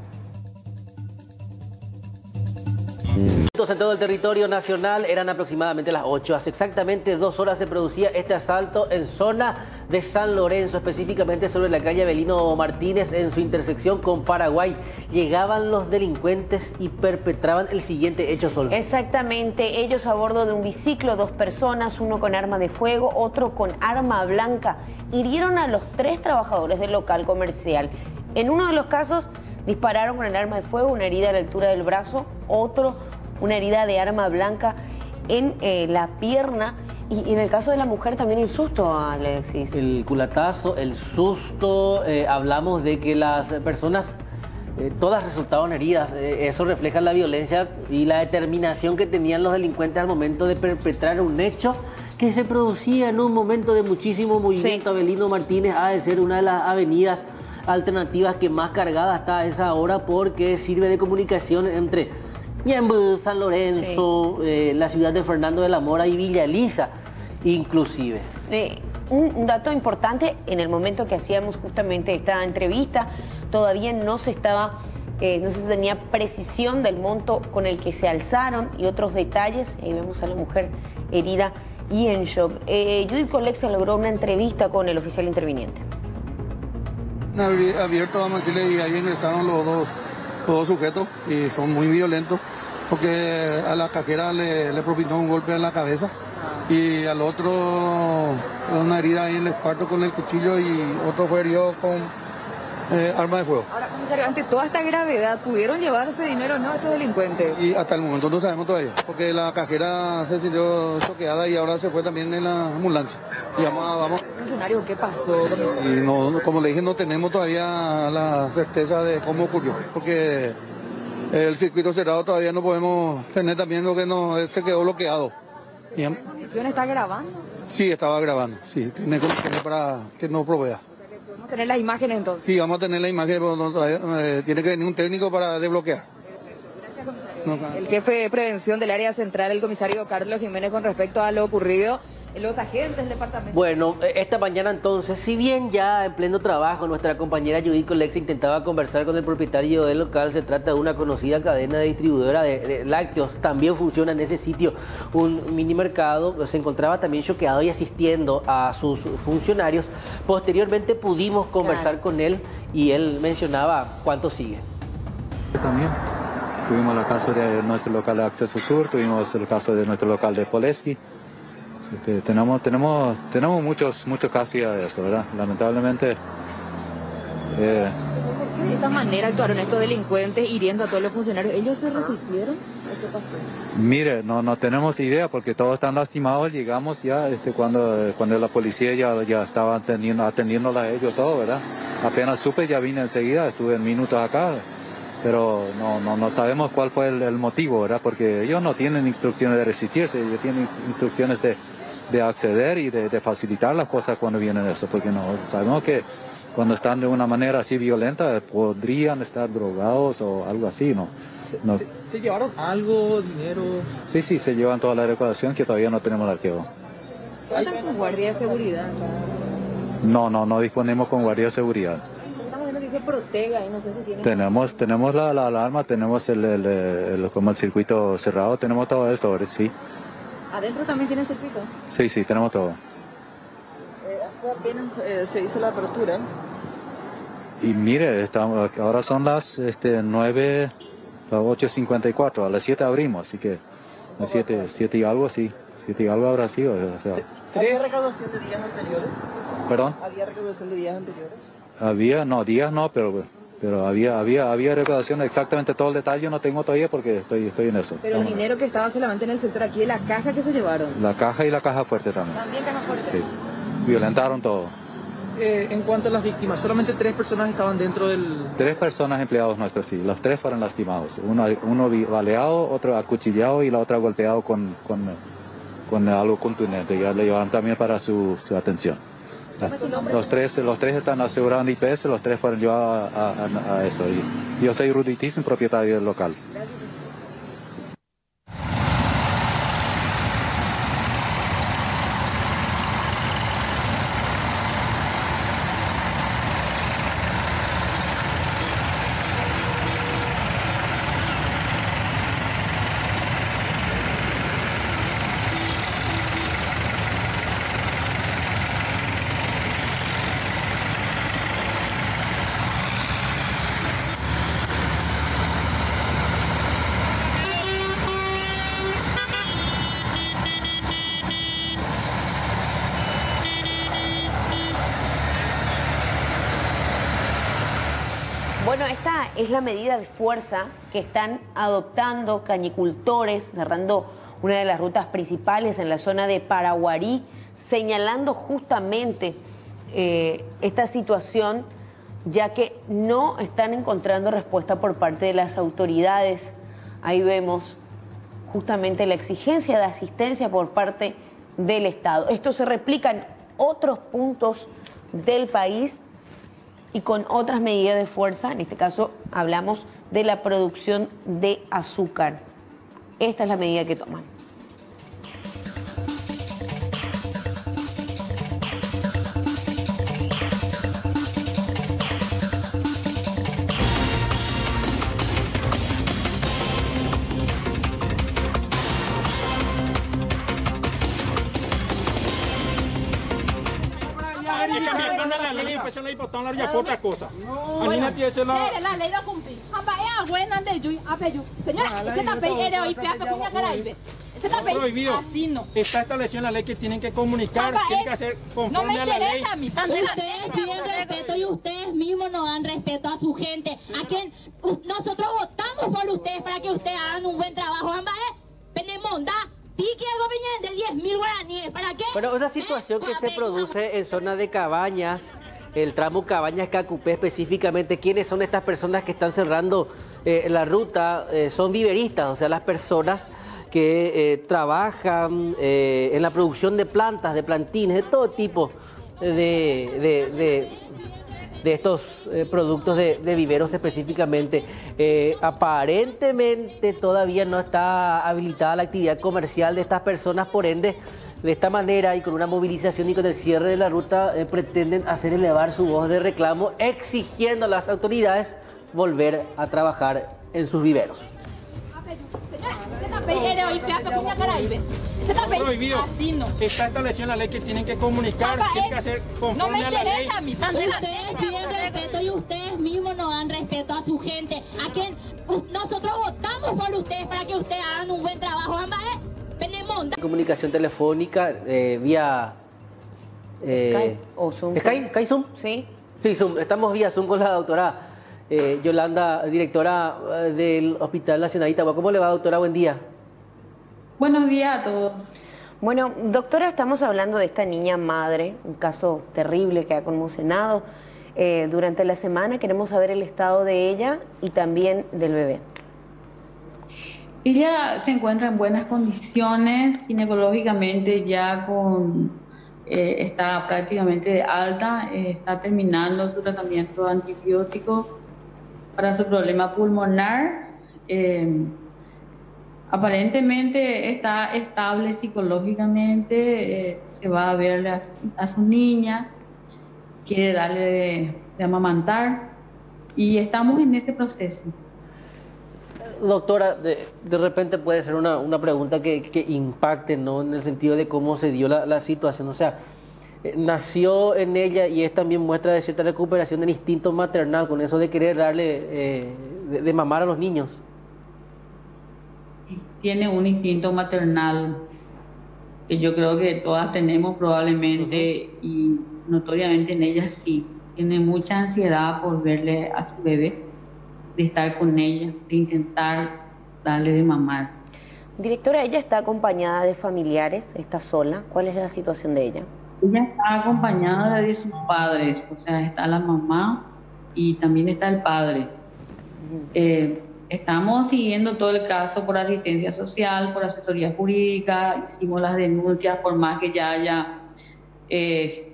En todo el territorio nacional eran aproximadamente las 8. Hace exactamente dos horas se producía este asalto en zona de San Lorenzo, específicamente sobre la calle Belino Martínez en su intersección con Paraguay. Llegaban los delincuentes y perpetraban el siguiente hecho Sol. Exactamente, ellos a bordo de un biciclo, dos personas, uno con arma de fuego, otro con arma blanca, hirieron a los tres trabajadores del local comercial. En uno de los casos dispararon con el arma de fuego, una herida a la altura del brazo, otro una herida de arma blanca en eh, la pierna. Y, y en el caso de la mujer también hay un susto, Alexis. El culatazo, el susto, eh, hablamos de que las personas, eh, todas resultaron heridas. Eh, eso refleja la violencia y la determinación que tenían los delincuentes al momento de perpetrar un hecho que se producía en un momento de muchísimo movimiento. Avelino Martínez ha de ser una de las avenidas alternativas que más cargada está a esa hora porque sirve de comunicación entre Ñemby, San Lorenzo, eh, la ciudad de Fernando de la Mora y Villa Elisa, inclusive. Eh, un, un dato importante, en el momento que hacíamos justamente esta entrevista, todavía no se estaba, eh, no se tenía precisión del monto con el que se alzaron y otros detalles. Ahí vemos a la mujer herida y en shock. Eh, Judith Colexa logró una entrevista con el oficial interviniente. Abierto, vamos a decirle, y ahí ingresaron los dos, los dos sujetos y son muy violentos porque a la cajera le, le propinó un golpe en la cabeza y al otro una herida ahí en el esparto con el cuchillo y otro fue herido con eh, arma de fuego. Ahora, comisario, ante toda esta gravedad, ¿pudieron llevarse dinero o no estos delincuentes? Y hasta el momento no sabemos todavía, porque la cajera se sintió choqueada y ahora se fue también en la ambulancia. Y vamos, a- vamos Funcionario, ¿qué pasó, comisario? Y no- como le dije, no tenemos todavía la certeza de cómo ocurrió, porque el circuito cerrado todavía no podemos tener también lo que no, se quedó bloqueado. Y, ¿La comisión está grabando? sí, estaba grabando, sí, tiene condiciones para que no provea. A tener las imágenes entonces. Sí, vamos a tener la imagen, pero no, eh, tiene que venir un técnico para desbloquear. No, El jefe de prevención del área central, el comisario Carlos Jiménez, con respecto a lo ocurrido, los agentes del departamento. Bueno, eh, esta mañana entonces, si bien ya en pleno trabajo nuestra compañera Judith Colex intentaba conversar con el propietario del local, se trata de una conocida cadena de distribuidora de, de lácteos, también funciona en ese sitio un mini mercado, se encontraba también choqueado y asistiendo a sus funcionarios. Posteriormente pudimos conversar con él y él mencionaba cuánto sigue. También tuvimos el caso de nuestro local de Acceso Sur, tuvimos el caso de nuestro local de Poleski. Este, tenemos, tenemos, tenemos muchos, muchos casos ya de esto, ¿verdad? Lamentablemente. eh, ¿Por qué de esta manera actuaron estos delincuentes hiriendo a todos los funcionarios? ¿Ellos se resistieron? ¿O ¿Qué pasó? mire, no, no tenemos idea porque todos están lastimados. Llegamos ya este, cuando, cuando la policía ya, ya estaba atendiendo, atendiéndola a ellos todo, ¿verdad? Apenas supe, ya vine enseguida, estuve en minutos acá. Pero no, no, no sabemos cuál fue el, el motivo, ¿verdad? Porque ellos no tienen instrucciones de resistirse, ellos tienen inst- instrucciones de, de acceder y de, de facilitar las cosas cuando vienen eso, porque no sabemos que cuando están de una manera así violenta podrían estar drogados o algo así, ¿no? no. ¿Se, se llevaron algo, dinero? Sí, sí, se llevan toda la recaudación que todavía no tenemos el arqueo. ¿Cuentan con guardia de seguridad? No, no, no disponemos con guardia de seguridad. Protega y no sé si tiene... Tenemos, tenemos la, la alarma, tenemos el, el, el- como el circuito cerrado, tenemos todo esto, ahora sí. ¿Adentro también tiene circuito? Sí, sí, tenemos todo. apenas eh, se hizo la apertura. Y mire, estamos, ahora son las este, 9, las 8.54, a las 7 abrimos, así que a las 7, 7 y algo, sí, 7 y algo habrá sido. O sea, ¿Había recaudación de días anteriores? ¿Perdón? ¿Había recaudación de días anteriores? Había, no, días no, pero, pero había, había, había recaudación, exactamente todo el detalle no tengo todavía porque estoy, estoy en eso. Pero el dinero que estaba solamente en el sector aquí, la caja que se llevaron. La caja y la caja fuerte también. También caja fuerte. Sí. Violentaron todo. Eh, en cuanto a las víctimas, solamente tres personas estaban dentro del... Tres personas empleados nuestros, sí. Los tres fueron lastimados. Uno, uno vi- baleado, otro acuchillado y la otra golpeado con, con, con algo contundente. Ya le llevaron también para su, su atención. Los tres, los tres están asegurados en IPS, los tres fueron llevados a, eso. Yo soy Rudy propietario del local esta es la medida de fuerza que están adoptando cañicultores, cerrando una de las rutas principales en la zona de Paraguarí, señalando justamente eh, esta situación, ya que no están encontrando respuesta por parte de las autoridades. Ahí vemos justamente la exigencia de asistencia por parte del Estado. Esto se replica en otros puntos del país y con otras medidas de fuerza, en este caso hablamos de la producción de azúcar. Esta es la medida que toman. Otra cosa. Anina tiene la Mire, la ley no cumplí. Hamba es buena de Yui, apeyu. Señora, ese tapey era hoy fea, puña caraibe. Ese tapey prohibido. así no. Está establecido en la ley que tienen que comunicar, tienen es- que hacer No me conforme a la ley. interesa mi Ustedes piden respeto y ustedes mismos no dan respeto a su gente. A quien nosotros votamos por ustedes para que ustedes hagan un buen trabajo. Amba es penemonda. Pique algo viñen de 10 mil guaraníes. ¿Para qué? Bueno, una situación que se produce en zona de Cabañas, el tramo Cabañas-Cacupé específicamente. ¿Quiénes son estas personas que están cerrando eh, la ruta? Eh, son viveristas, o sea, las personas que eh, trabajan en la producción de plantas, de plantines, de todo tipo de, de- estos productos de, viveros específicamente. Aparentemente todavía no está habilitada la actividad comercial de estas personas, por ende, de esta manera y con una movilización y con el cierre de la ruta, eh, pretenden hacer elevar su voz de reclamo, exigiendo a las autoridades volver a trabajar en sus viveros. Tapey prohibido. así no. Está establecido en la ley que tienen que comunicar, Hamba tienen que hacer No me conforme a la ley. interesa mi Ustedes piden respeto y ustedes mismos no dan respeto a su gente. A quien nosotros votamos por ustedes para que ustedes hagan un buen trabajo. Amba Comunicación telefónica eh, vía... eh, Skype o Zoom. ¿Skype? ¿Skype Zoom? Sí. Sí, Zoom. Estamos vía Zoom con la doctora eh, Yolanda, directora eh, del Hospital Nacional de Itagua. ¿Cómo le va, doctora? Buen día. Buenos días a todos. Bueno, doctora, estamos hablando de esta niña madre, un caso terrible que ha conmocionado. Eh, durante la semana queremos saber el estado de ella y también del bebé. Ella se encuentra en buenas condiciones, ginecológicamente ya con, eh, está prácticamente alta, eh, está terminando su tratamiento antibiótico para su problema pulmonar. Eh, aparentemente está estable psicológicamente, se va a ver a, su niña, quiere darle de, de amamantar y estamos en ese proceso. Doctora, de, de, repente puede ser una, una pregunta que, que, impacte, ¿no? En el sentido de cómo se dio la, la situación. O sea, eh, nació en ella y es también muestra de cierta recuperación del instinto maternal, con eso de querer darle, eh, de, de, mamar a los niños. Tiene un instinto maternal que yo creo que todas tenemos probablemente uh -huh. y notoriamente en ella sí. Tiene mucha ansiedad por verle a su bebé de estar con ella, de intentar darle de mamar. Directora, ¿ella está acompañada de familiares? ¿Está sola? ¿Cuál es la situación de ella? Ella está acompañada de sus padres, o sea, está la mamá y también está el padre. Eh, estamos siguiendo todo el caso por asistencia social, por asesoría jurídica, hicimos las denuncias por más que ya haya... Eh,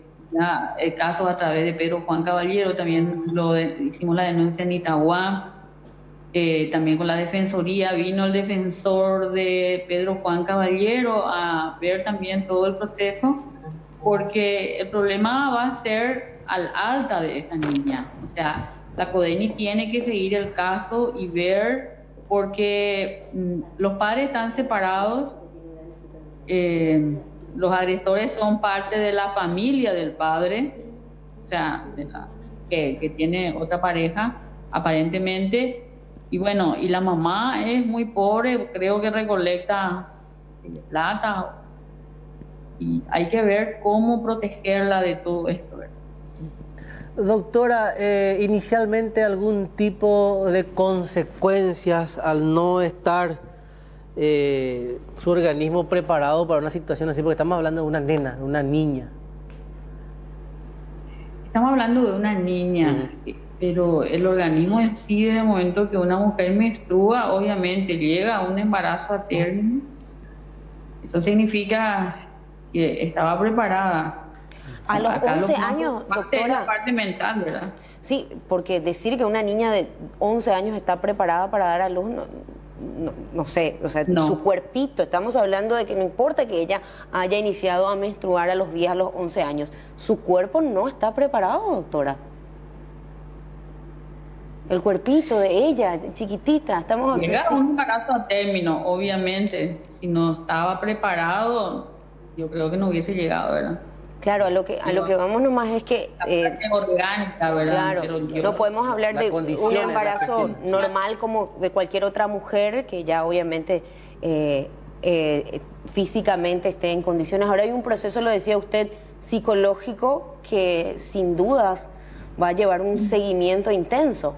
el caso a través de Pedro Juan Caballero, también lo de, hicimos la denuncia en Itagua, eh, también con la Defensoría, vino el defensor de Pedro Juan Caballero a ver también todo el proceso, porque el problema va a ser al alta de esta niña, o sea, la CODENI tiene que seguir el caso y ver, porque mmm, los padres están separados, eh, los agresores son parte de la familia del padre, o sea, que, tiene otra pareja, aparentemente. Y bueno, y la mamá es muy pobre, creo que recolecta plata. Y hay que ver cómo protegerla de todo esto. Doctora, eh, inicialmente algún tipo de consecuencias al no estar eh, su organismo preparado para una situación así? Porque estamos hablando de una nena, de una niña. Estamos hablando de una niña, pero el organismo en sí, el momento que una mujer menstrua, obviamente llega a un embarazo a término. Eso significa que estaba preparada. A los Acá 11 años, doctora. La parte mental, ¿verdad? Sí, porque decir que una niña de 11 años está preparada para dar a luz no, no, no, sé, o sea, no. su cuerpito, estamos hablando de que no importa que ella haya iniciado a menstruar a los 10, a los 11 años, su cuerpo no está preparado, doctora. El cuerpito de ella, chiquitita, estamos Llega a un embarazo a término, obviamente, si no estaba preparado, yo creo que no hubiese llegado, ¿verdad? Claro, a lo que a lo que vamos nomás es que eh, orgánica, ¿verdad? Claro, no podemos hablar de un embarazo normal como de cualquier otra mujer que ya obviamente eh, eh, físicamente esté en condiciones. Ahora hay un proceso, lo decía usted, psicológico que sin dudas va a llevar un seguimiento intenso.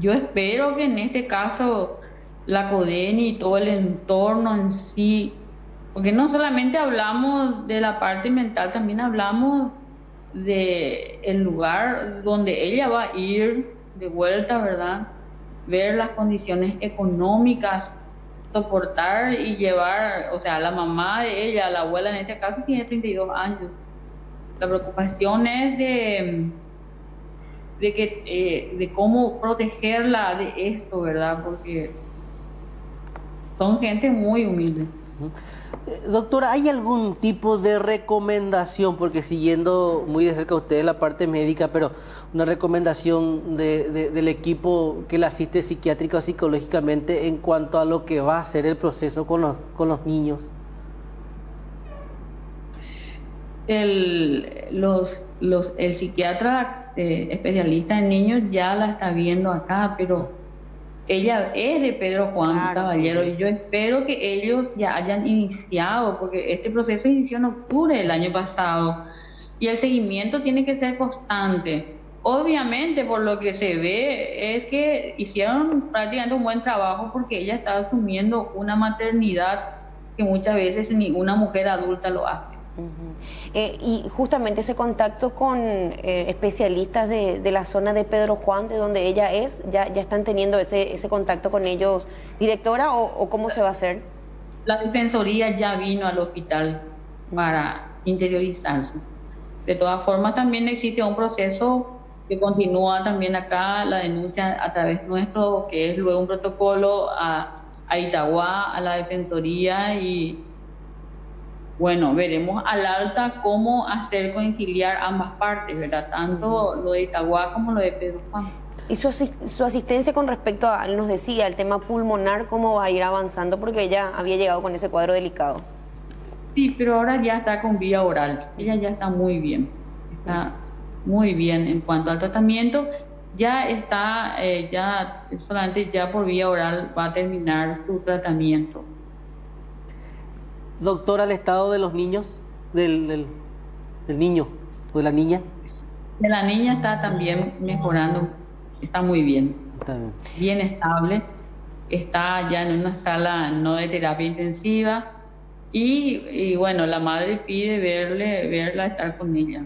Yo espero que en este caso la CODENI y todo el entorno en sí porque no solamente hablamos de la parte mental, también hablamos de el lugar donde ella va a ir de vuelta, ¿verdad? Ver las condiciones económicas, soportar y llevar, o sea, la mamá de ella, la abuela en este caso tiene 32 años. La preocupación es de, de, que, eh, de cómo protegerla de esto, ¿verdad? Porque son gente muy humilde. Doctora, ¿hay algún tipo de recomendación? Porque siguiendo muy de cerca a usted la parte médica, pero una recomendación de, de, del equipo que la asiste psiquiátrica o psicológicamente en cuanto a lo que va a ser el proceso con los, con los niños. El, los, los, el psiquiatra eh, especialista en niños ya la está viendo acá, pero ella es de Pedro Juan claro. Caballero y yo espero que ellos ya hayan iniciado, porque este proceso inició en octubre del año pasado y el seguimiento tiene que ser constante. Obviamente, por lo que se ve, es que hicieron prácticamente un buen trabajo porque ella está asumiendo una maternidad que muchas veces ninguna mujer adulta lo hace. Eh, y justamente ese contacto con eh, especialistas de, de la zona de Pedro Juan, de donde ella es, ¿ya, ya están teniendo ese, ese contacto con ellos, directora, o, o cómo se va a hacer? La defensoría ya vino al hospital para interiorizarse. De todas formas, también existe un proceso que continúa también acá, la denuncia a través nuestro, que es luego un protocolo a, a Itagua, a la defensoría y bueno, veremos al alta cómo hacer conciliar ambas partes, ¿verdad? Tanto lo de Itagua como lo de Pedro Juan. Y su, su asistencia con respecto a, nos decía, el tema pulmonar, ¿cómo va a ir avanzando? Porque ella había llegado con ese cuadro delicado. Sí, pero ahora ya está con vía oral. Ella ya está muy bien. Está muy bien en cuanto al tratamiento. Ya está, eh, ya solamente ya por vía oral va a terminar su tratamiento. Doctora, el estado de los niños, del, del, del niño o de la niña. De la niña está también mejorando, está muy bien. bien. estable, está ya en una sala no de terapia intensiva y, y bueno, la madre pide verle, verla, estar con ella.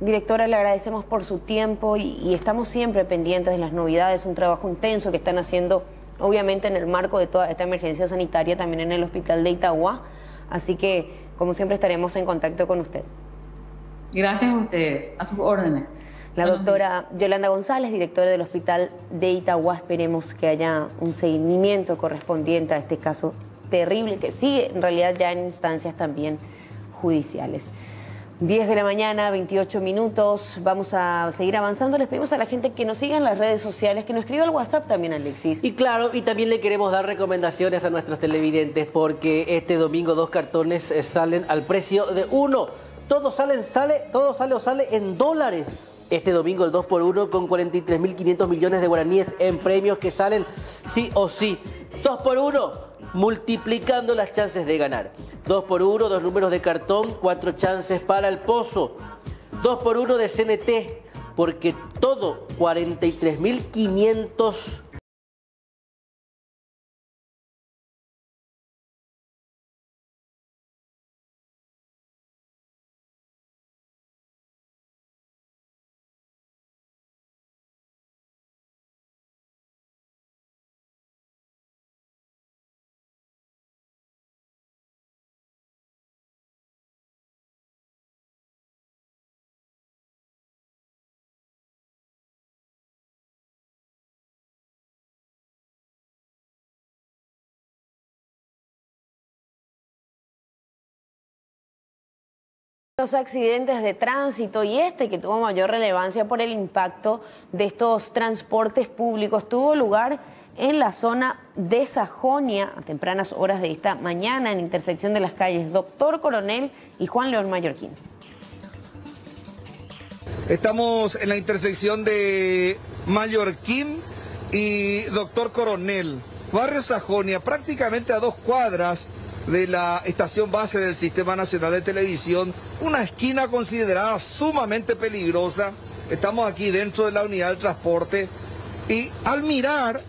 Directora, le agradecemos por su tiempo y, y estamos siempre pendientes de las novedades, un trabajo intenso que están haciendo, obviamente en el marco de toda esta emergencia sanitaria, también en el hospital de Itagua. Así que, como siempre, estaremos en contacto con usted. Gracias a ustedes, a sus órdenes. La doctora Yolanda González, directora del Hospital de Itagua, esperemos que haya un seguimiento correspondiente a este caso terrible que sigue en realidad ya en instancias también judiciales. 10 de la mañana, 28 minutos. Vamos a seguir avanzando. Les pedimos a la gente que nos siga en las redes sociales, que nos escriba al WhatsApp también, Alexis. Y claro, y también le queremos dar recomendaciones a nuestros televidentes porque este domingo dos cartones eh, salen al precio de uno. Todo salen, sale, todo sale o sale en dólares. Este domingo el 2x1 con 43.500 millones de guaraníes en premios que salen sí o sí. 2x1 multiplicando las chances de ganar. 2x1, dos números de cartón, cuatro chances para el pozo. 2x1 de CNT, porque todo 43.500 Los accidentes de tránsito y este que tuvo mayor relevancia por el impacto de estos transportes públicos tuvo lugar en la zona de Sajonia a tempranas horas de esta mañana en intersección de las calles Doctor Coronel y Juan León Mallorquín. Estamos en la intersección de Mallorquín y Doctor Coronel, barrio Sajonia, prácticamente a dos cuadras de la estación base del Sistema Nacional de Televisión, una esquina considerada sumamente peligrosa. Estamos aquí dentro de la unidad del transporte y al mirar,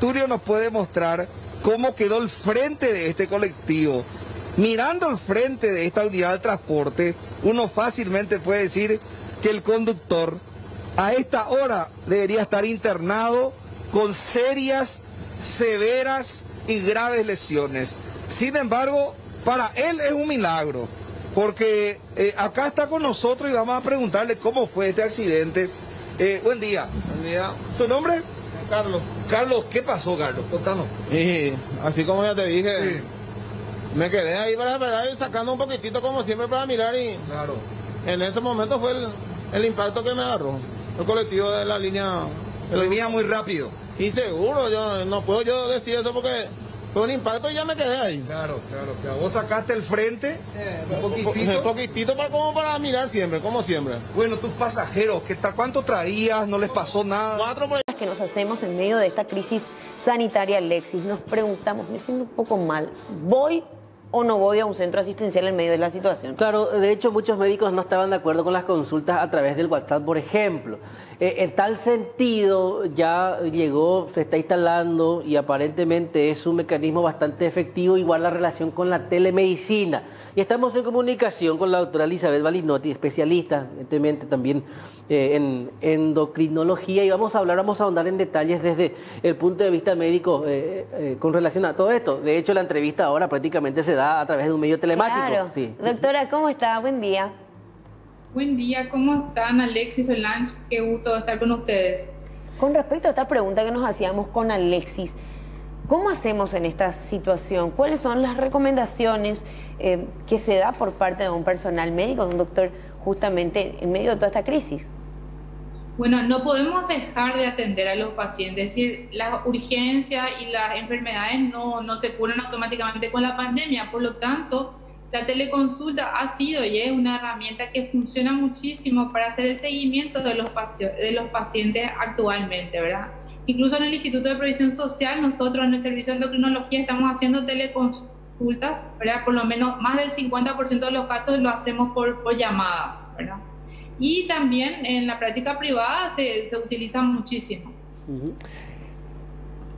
Turio nos puede mostrar cómo quedó el frente de este colectivo. Mirando el frente de esta unidad del transporte, uno fácilmente puede decir que el conductor a esta hora debería estar internado con serias, severas y graves lesiones. Sin embargo, para él es un milagro, porque eh, acá está con nosotros y vamos a preguntarle cómo fue este accidente. Eh, buen día. Buen día. ¿Su nombre? Carlos. Carlos, ¿qué pasó, Carlos? Contanos. Y así como ya te dije, me quedé ahí para esperar y sacando un poquitito como siempre para mirar y claro. en ese momento fue el, el impacto que me agarró. El colectivo de la línea... Venía muy rápido. Y seguro, yo no puedo yo decir eso porque fue un impacto y ya me quedé ahí. Claro, claro, claro. Vos sacaste el frente un poquitito. Un poquitito para, como para mirar siempre, como siempre. Bueno, tus pasajeros, ¿qué tal? ¿Cuánto traías? ¿No les pasó nada? Cuatro por que nos hacemos en medio de esta crisis sanitaria, Alexis, nos preguntamos, me siento un poco mal, ¿voy o no voy a un centro asistencial en medio de la situación? Claro, de hecho muchos médicos no estaban de acuerdo con las consultas a través del WhatsApp, por ejemplo. Eh, en tal sentido, ya llegó, se está instalando y aparentemente es un mecanismo bastante efectivo, igual la relación con la telemedicina. Y estamos en comunicación con la doctora Elizabeth Balinotti, especialista, evidentemente también eh, en endocrinología, y vamos a hablar, vamos a ahondar en detalles desde el punto de vista médico eh, con relación a todo esto. De hecho, la entrevista ahora prácticamente se da a través de un medio telemático. Claro. Sí. Doctora, ¿cómo está? Buen día. Buen día, ¿cómo están Alexis Solange? Qué gusto estar con ustedes. Con respecto a esta pregunta que nos hacíamos con Alexis, ¿cómo hacemos en esta situación? ¿Cuáles son las recomendaciones eh, que se da por parte de un personal médico, de un doctor, justamente en medio de toda esta crisis? Bueno, no podemos dejar de atender a los pacientes, es decir, las urgencias y las enfermedades no, no se curan automáticamente con la pandemia, por lo tanto, la teleconsulta ha sido y es una herramienta que funciona muchísimo para hacer el seguimiento de los, pacientes actualmente, ¿verdad? Incluso en el Instituto de Previsión Social, nosotros en el Servicio de Endocrinología estamos haciendo teleconsultas, ¿verdad? Por lo menos más del 50% de los casos lo hacemos por, llamadas, ¿verdad? Y también en la práctica privada se, se utiliza muchísimo.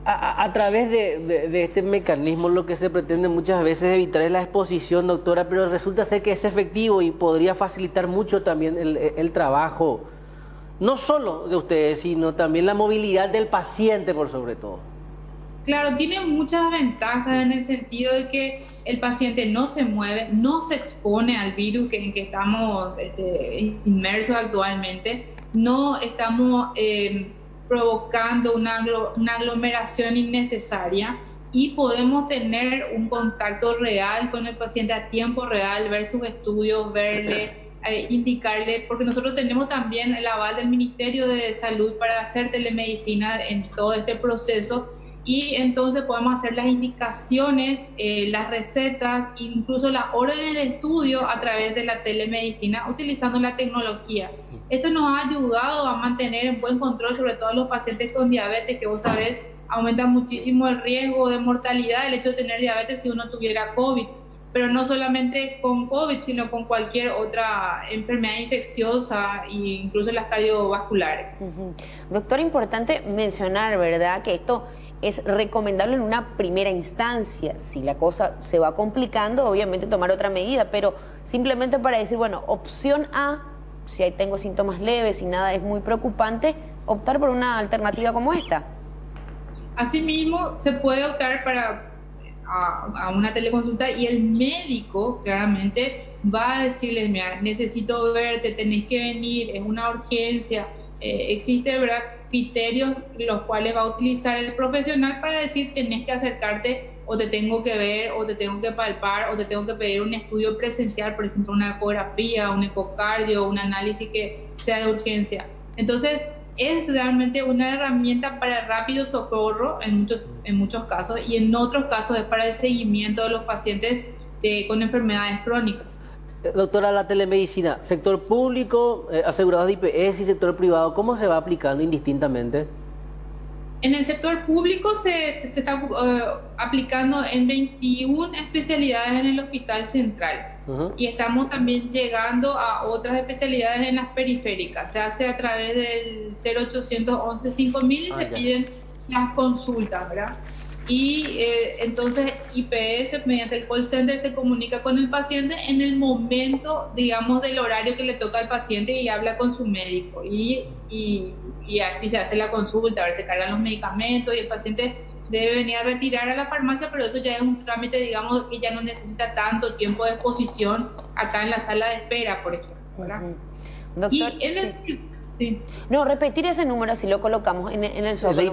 A, través de, este mecanismo lo que se pretende muchas veces evitar es la exposición, doctora, pero resulta ser que es efectivo y podría facilitar mucho también el, trabajo, no solo de ustedes, sino también la movilidad del paciente por sobre todo. Claro, tiene muchas ventajas en el sentido de que el paciente no se mueve, no se expone al virus en que estamos este, inmersos actualmente, no estamos... Eh, provocando una, una aglomeración innecesaria y podemos tener un contacto real con el paciente a tiempo real, ver sus estudios, verle, eh, indicarle, porque nosotros tenemos también el aval del Ministerio de Salud para hacer telemedicina en todo este proceso y entonces podemos hacer las indicaciones, eh, las recetas, incluso las órdenes de estudio a través de la telemedicina utilizando la tecnología. Esto nos ha ayudado a mantener en buen control sobre todo los pacientes con diabetes, que vos sabés aumenta muchísimo el riesgo de mortalidad el hecho de tener diabetes si uno tuviera COVID. Pero no solamente con COVID, sino con cualquier otra enfermedad infecciosa e incluso las cardiovasculares. Doctor, importante mencionar, ¿verdad?, que esto es recomendable en una primera instancia. Si la cosa se va complicando, obviamente tomar otra medida, pero simplemente para decir, bueno, opción A, si ahí tengo síntomas leves y nada es muy preocupante, optar por una alternativa como esta. Asimismo, se puede optar para a, una teleconsulta y el médico claramente va a decirles, mira, necesito verte, tenés que venir, es una urgencia, eh, existe ¿verdad? Criterios los cuales va a utilizar el profesional para decir tenés que acercarte o te tengo que ver o te tengo que palpar o te tengo que pedir un estudio presencial, por ejemplo una ecografía, un ecocardio, un análisis que sea de urgencia. Entonces es realmente una herramienta para rápido socorro en muchos, en muchos casos y en otros casos es para el seguimiento de los pacientes con enfermedades crónicas. Doctora, la telemedicina, sector público, eh, asegurados de IPS y sector privado, ¿cómo se va aplicando indistintamente? En el sector público se, se está eh, aplicando en 21 especialidades en el Hospital Central y estamos también llegando a otras especialidades en las periféricas. Se hace a través del 0811 5000 y ah, se piden las consultas, ¿verdad? Y eh, entonces IPS mediante el call center se comunica con el paciente en el momento, digamos, del horario que le toca al paciente y habla con su médico. Y, y, y así se hace la consulta, a ver, se cargan los medicamentos y el paciente debe venir a retirar a la farmacia, pero eso ya es un trámite, digamos, que ya no necesita tanto tiempo de exposición acá en la sala de espera, por ejemplo. Doctor, No, repetir ese número si lo colocamos en, en el software.